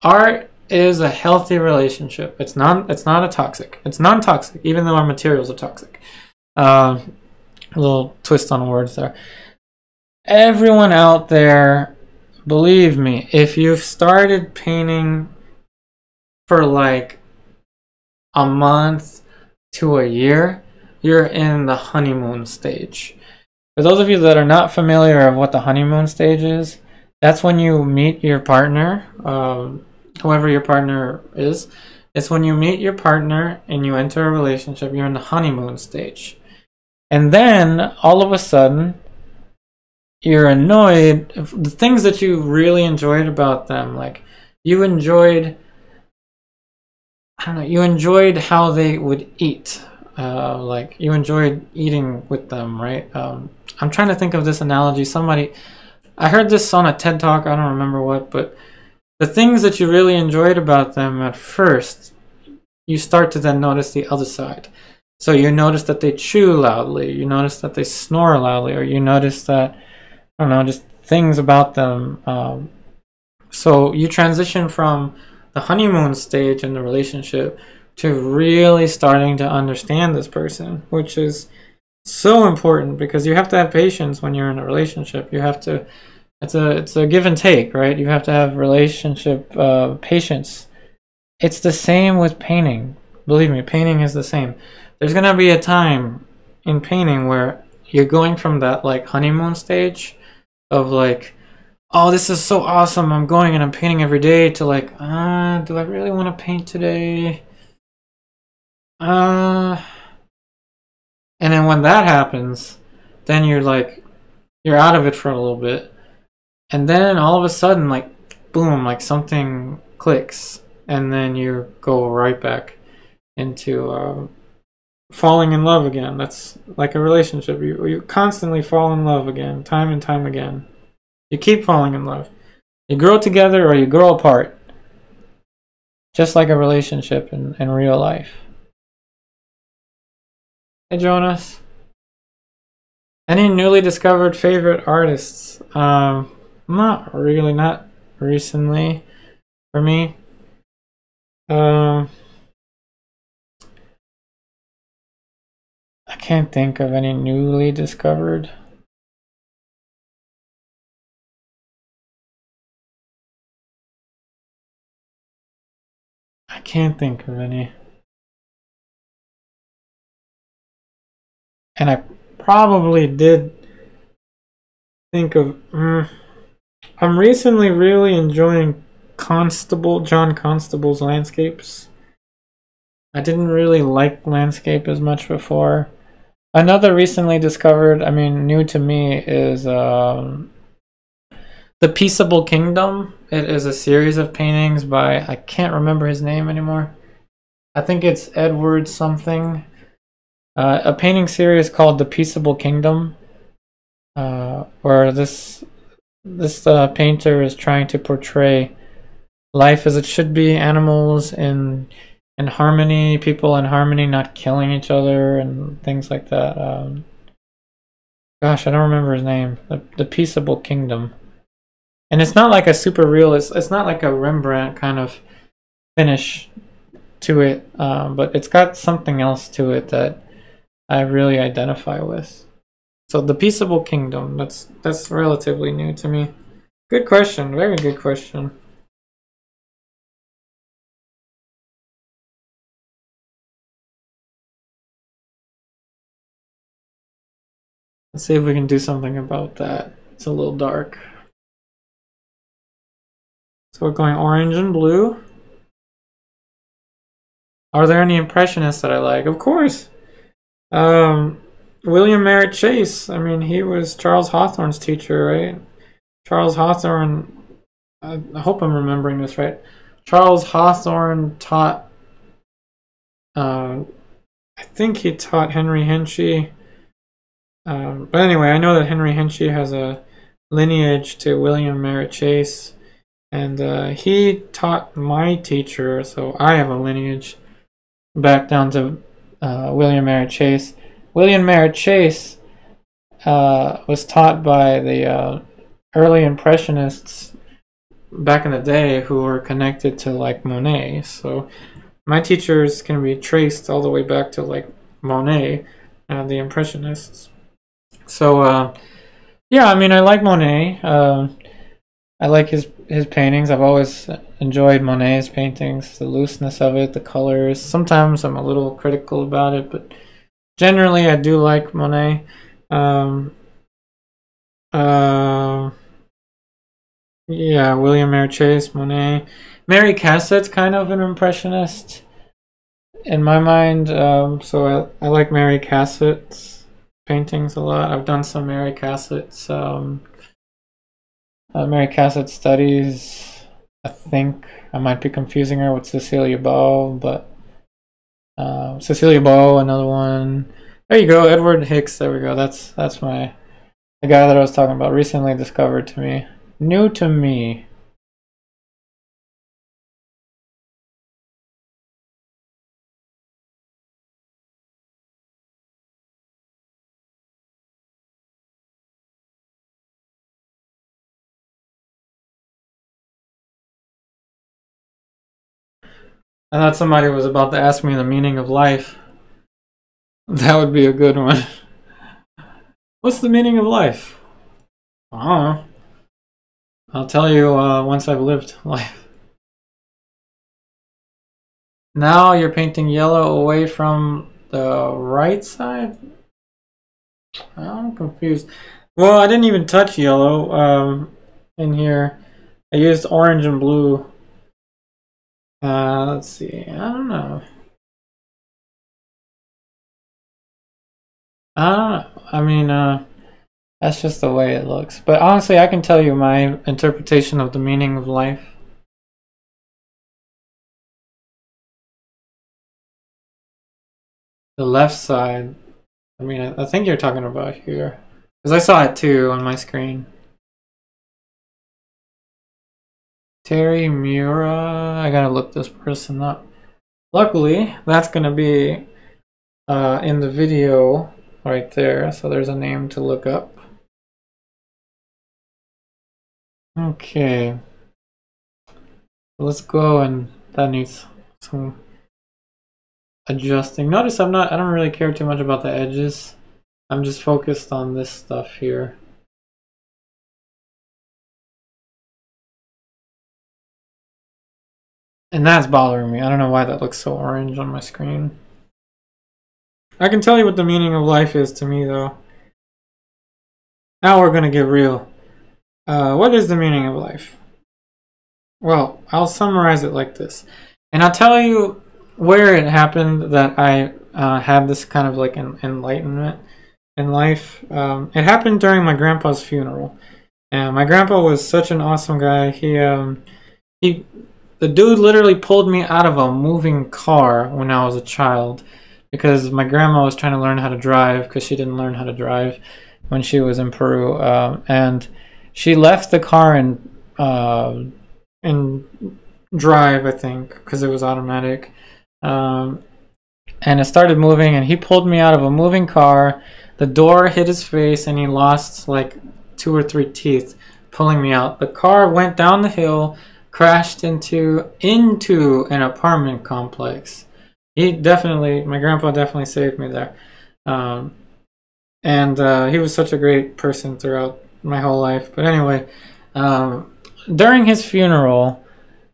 art is a healthy relationship. It's not. It's not a toxic. It's non-toxic, even though our materials are toxic. Uh, a little twist on words there. Everyone out there, believe me, if you've started painting for like a month to a year, you're in the honeymoon stage. For those of you that are not familiar of what the honeymoon stage is, that's when you meet your partner, um, whoever your partner is. It's when you meet your partner and you enter a relationship, you're in the honeymoon stage. And then all of a sudden, you're annoyed. The things that you really enjoyed about them, like you enjoyed I don't know, you enjoyed how they would eat. Uh, like you enjoyed eating with them, right? Um, I'm trying to think of this analogy. Somebody, I heard this on a TED talk. I don't remember what, but the things that you really enjoyed about them at first, you start to then notice the other side. So you notice that they chew loudly, you notice that they snore loudly, or you notice that I don't know, just things about them. Um, so you transition from the honeymoon stage in the relationship to really starting to understand this person, which is so important because you have to have patience when you're in a relationship. You have to it's a it's a give and take, right? You have to have relationship uh, patience. It's the same with painting. Believe me, painting is the same. There's gonna be a time in painting where you're going from that like honeymoon stage of like oh, this is so awesome. I'm going and I'm painting every day to like, uh, do I really want to paint today? Uh, and then when that happens, then you're like, you're out of it for a little bit. and then all of a sudden like boom like something clicks and then you go right back into uh, falling in love again. That's like a relationship. You, you constantly fall in love again time and time again. You keep falling in love. You grow together or you grow apart. Just like a relationship in, in real life. Hey jonas. Any newly discovered favorite artists? Um not really, not recently for me. Um, I can't think of any newly discovered. I can't think of any. And I probably did think of. Mm, I'm recently really enjoying Constable, John Constable's landscapes. I didn't really like landscape as much before. Another recently discovered, I mean, new to me, is um, The Peaceable Kingdom. It is a series of paintings by, I can't remember his name anymore. I think it's Edward something. Uh, a painting series called The Peaceable Kingdom, uh, where this this uh, painter is trying to portray life as it should be, animals in in harmony, people in harmony, not killing each other, and things like that. Um, gosh, I don't remember his name. The, the Peaceable Kingdom, and it's not like a super real. It's it's not like a Rembrandt kind of finish to it, um, but it's got something else to it that I really identify with. So the peaceable kingdom, that's that's relatively new to me. Good question, very good question. Let's see if we can do something about that. It's a little dark. So we're going orange and blue. Are there any impressionists that I like? Of course. Um, William Merritt Chase. I mean, he was Charles Hawthorne's teacher, right? Charles Hawthorne. I, hope I'm remembering this right. Charles Hawthorne taught. Uh, I think he taught Henry Hensche. Um, but anyway, I know that Henry Hensche has a lineage to William Merritt Chase, and uh, he taught my teacher, so I have a lineage back down to uh, William Merritt Chase. William Merritt Chase uh, was taught by the uh, early Impressionists back in the day who were connected to like Monet. So my teachers can be traced all the way back to like Monet and the Impressionists. So uh, yeah, I mean I like Monet. Uh, I like his his paintings. I've always enjoyed Monet's paintings, the looseness of it, the colors. Sometimes I'm a little critical about it, but generally I do like Monet. Um, uh, yeah, William Merritt Chase, Monet. Mary Cassatt's kind of an impressionist in my mind. Um, so I, I like Mary Cassatt's paintings a lot. I've done some Mary Cassatt's um, uh, Mary Cassatt studies. I think I might be confusing her with Cecilia Beaux, but um, Cecilia Beaux, another one. There you go, Edward Hicks. There we go. That's that's my the guy that I was talking about. Recently discovered to me, new to me. I thought somebody was about to ask me the meaning of life. That would be a good one. [LAUGHS] What's the meaning of life? I don't know. I'll tell you uh, once I've lived [LAUGHS] life. Now you're painting yellow away from the right side? I'm confused. Well, I didn't even touch yellow um, in here. I used orange and blue uh, let's see. I don't know. I know. I mean, uh, That's just the way it looks. But honestly, I can tell you my interpretation of the meaning of life. The left side, I mean, I think you're talking about here. Because I saw it too on my screen. Terry Mura, I gotta look this person up. Luckily, that's gonna be uh, in the video right there, so there's a name to look up. Okay. Let's go and that needs some adjusting. Notice I'm not, I don't really care too much about the edges. I'm just focused on this stuff here. And that's bothering me. I don't know why that looks so orange on my screen. I can tell you what the meaning of life is to me, though. Now we're going to get real. Uh, what is the meaning of life? Well, I'll summarize it like this. And I'll tell you where it happened that I uh, had this kind of like an enlightenment in life. Um, it happened during my grandpa's funeral. And my grandpa was such an awesome guy. He, um, he, the dude literally pulled me out of a moving car when I was a child because my grandma was trying to learn how to drive because she didn't learn how to drive when she was in Peru. Um, and she left the car in, uh, in drive, I think, because it was automatic. Um, and it started moving, and he pulled me out of a moving car. The door hit his face, and he lost like two or three teeth, pulling me out. The car went down the hill, crashed into into an apartment complex. He definitely, my grandpa definitely saved me there, um, and uh, he was such a great person throughout my whole life. But anyway, um, during his funeral,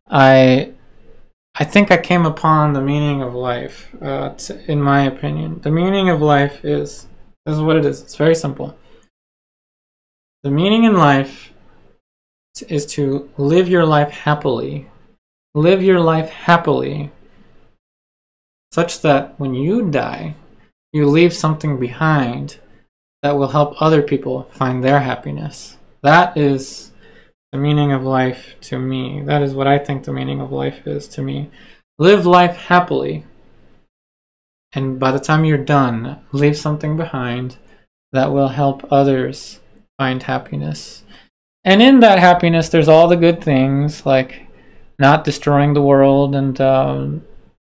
I I think I came upon the meaning of life. Uh, in my opinion, the meaning of life is this is what it is. It's very simple. The meaning in life is to live your life happily. Live your life happily, such that when you die, you leave something behind that will help other people find their happiness. That is the meaning of life to me. That is what I think the meaning of life is to me. Live life happily. And by the time you're done, leave something behind that will help others find happiness. And in that happiness, there's all the good things like not destroying the world and um,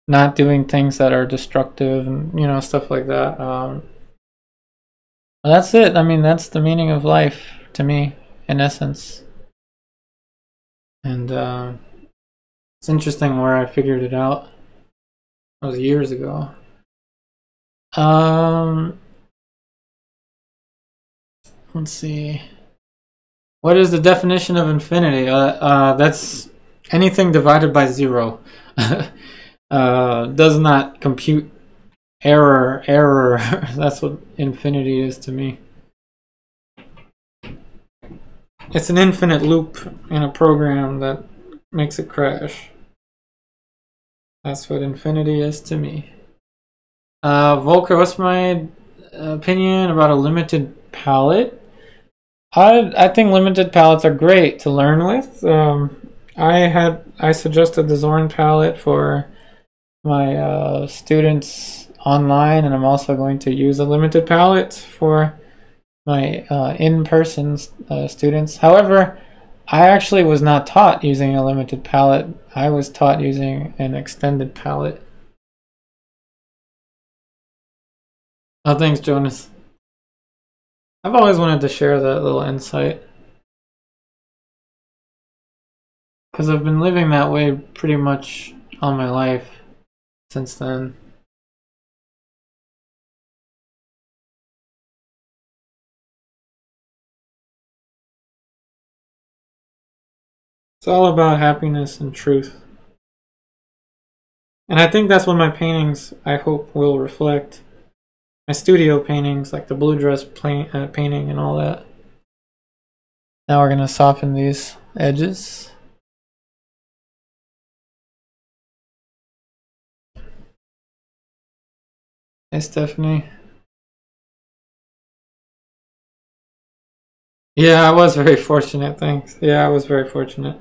not doing things that are destructive and, you know, stuff like that. Um, that's it. I mean, that's the meaning of life to me, in essence. And uh, it's interesting where I figured it out. It was years ago. Um, let's see. What is the definition of infinity? Uh, uh, that's anything divided by zero. [LAUGHS] uh, does not compute error, error. [LAUGHS] that's what infinity is to me. It's an infinite loop in a program that makes it crash. That's what infinity is to me. Uh, Volker, what's my opinion about a limited palette? I I think limited palettes are great to learn with. Um, I had I suggested the Zorn palette for my uh, students online, and I'm also going to use a limited palette for my uh, in-person uh, students. However, I actually was not taught using a limited palette. I was taught using an extended palette. Oh, thanks, Jonas. I've always wanted to share that little insight. Because I've been living that way pretty much all my life since then. It's all about happiness and truth. And I think that's what my paintings, I hope, will reflect. My studio paintings, like the blue dress uh, painting and all that. Now we're going to soften these edges. Hey, Stephanie. Yeah, I was very fortunate, thanks. Yeah, I was very fortunate.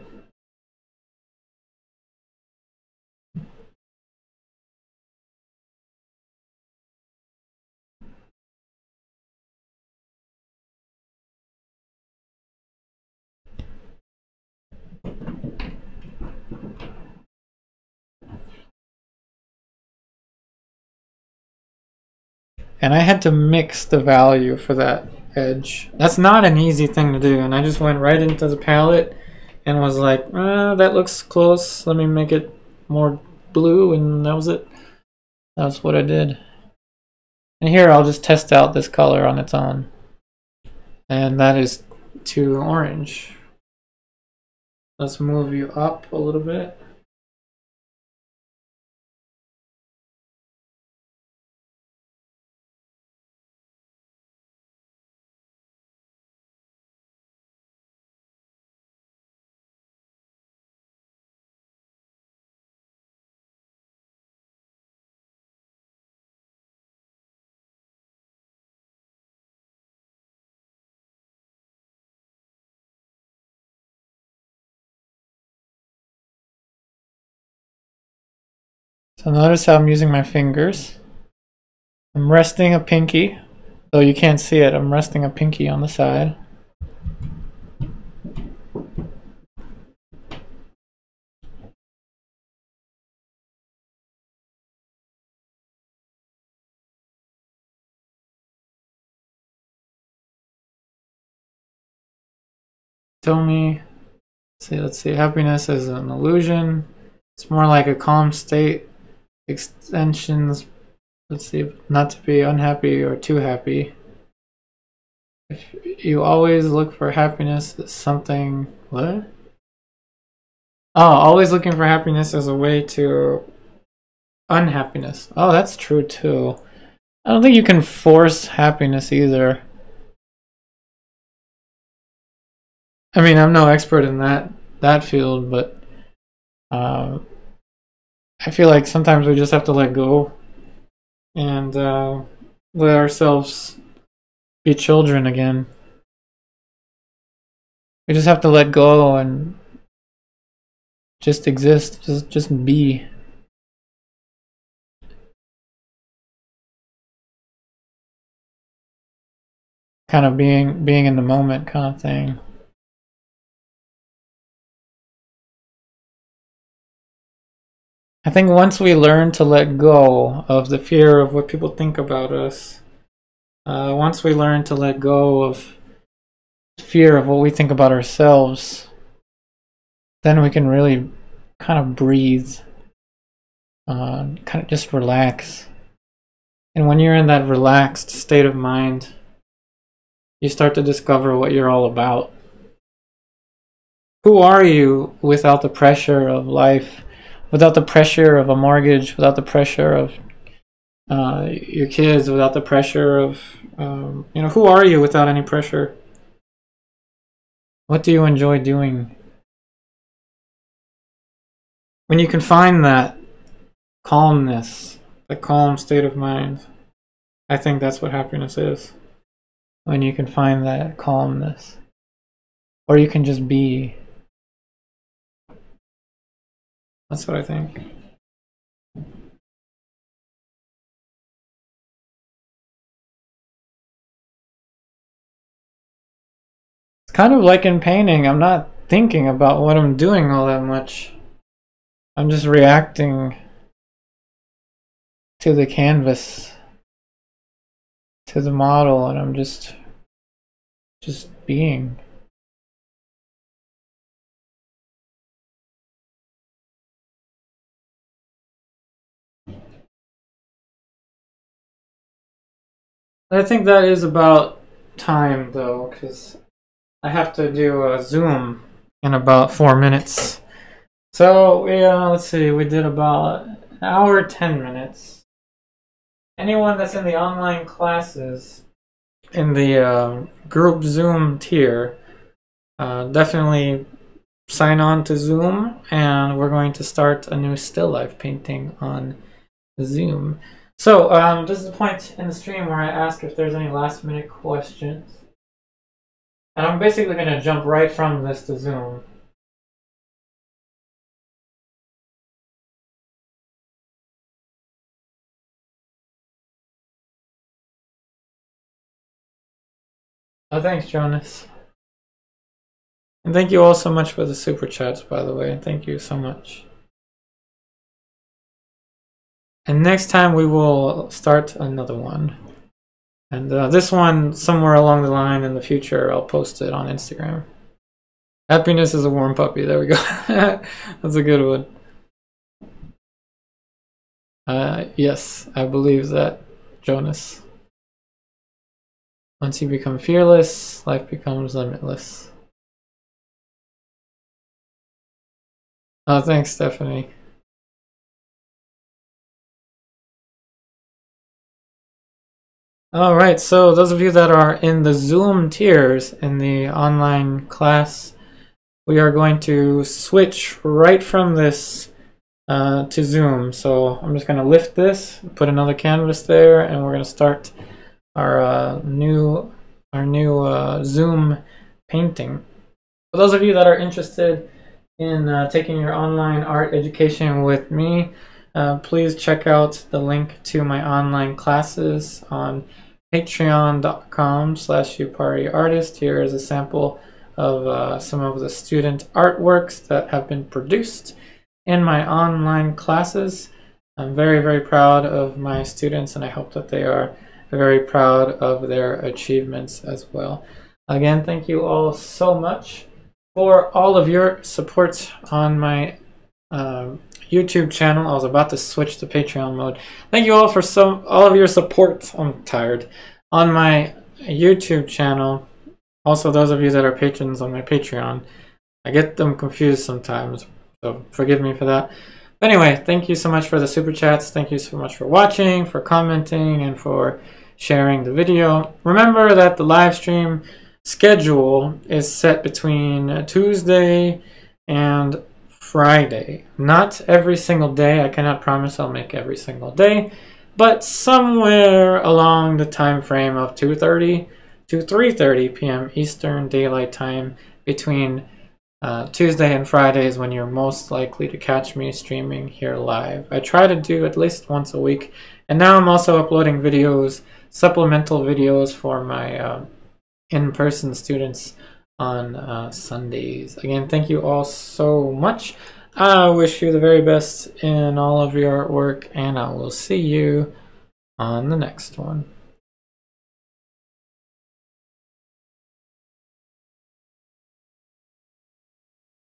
And I had to mix the value for that edge. That's not an easy thing to do, and I just went right into the palette and was like, eh, that looks close, let me make it more blue, and that was it. That's what I did. And here I'll just test out this color on its own. And that is to orange. Let's move you up a little bit. So notice how I'm using my fingers. I'm resting a pinky, though you can't see it, I'm resting a pinky on the side. Tell me, let's see, let's see, happiness is an illusion. It's more like a calm state extensions let's see not to be unhappy or too happy. If you always look for happiness something what? Oh always looking for happiness as a way to unhappiness. Oh that's true too. I don't think you can force happiness either. I mean i'm no expert in that that field but um I feel like sometimes we just have to let go and uh, let ourselves be children again. We just have to let go and just exist, just just be. Kind of being being in the moment kind of thing. I think once we learn to let go of the fear of what people think about us, uh, once we learn to let go of fear of what we think about ourselves, then we can really kind of breathe, uh, kind of just relax. And when you're in that relaxed state of mind, you start to discover what you're all about. Who are you without the pressure of life? Without the pressure of a mortgage, without the pressure of uh, your kids, without the pressure of, um, you know, who are you without any pressure? What do you enjoy doing? When you can find that calmness, the calm state of mind, I think that's what happiness is. When you can find that calmness. Or you can just be that's what I think. It's kind of like in painting. I'm not thinking about what I'm doing all that much. I'm just reacting to the canvas, to the model, and I'm just, just being. I think that is about time though, because I have to do a Zoom in about four minutes. So yeah, let's see, we did about an hour ten minutes. Anyone that's in the online classes in the uh, group Zoom tier, uh, definitely sign on to Zoom, and we're going to start a new still life painting on Zoom. So, um, this is the point in the stream where I ask if there's any last minute questions. And I'm basically going to jump right from this to Zoom. Oh, thanks, Jonas. And thank you all so much for the super chats, by the way. Thank you so much. And next time we will start another one. And uh, this one, somewhere along the line in the future, I'll post it on Instagram. Happiness is a warm puppy. There we go. [LAUGHS] That's a good one. Uh, yes, I believe that, Jonas. Once you become fearless, life becomes limitless. Oh, thanks, Stephanie. All right, so those of you that are in the Zoom tiers in the online class, we are going to switch right from this uh, to Zoom. So I'm just going to lift this, put another canvas there, and we're going to start our uh, new our new uh, Zoom painting. For those of you that are interested in uh, taking your online art education with me, uh, please check out the link to my online classes on patreon.com slash artist. Here is a sample of uh, some of the student artworks that have been produced in my online classes. I'm very, very proud of my students and I hope that they are very proud of their achievements as well. Again, thank you all so much for all of your support on my um, YouTube channel. I was about to switch to Patreon mode. Thank you all for so all of your support. I'm tired on my YouTube channel. Also, those of you that are patrons on my Patreon, I get them confused sometimes, so forgive me for that. But anyway, thank you so much for the super chats. Thank you so much for watching, for commenting, and for sharing the video. Remember that the live stream schedule is set between Tuesday and Friday. Not every single day. I cannot promise I'll make every single day, but somewhere along the time frame of 2:30 to 3:30 p.m. Eastern Daylight Time between uh, Tuesday and Fridays when you're most likely to catch me streaming here live. I try to do at least once a week, and now I'm also uploading videos, supplemental videos for my uh, in-person students on uh, Sundays. Again, thank you all so much. I wish you the very best in all of your work, and I will see you on the next one.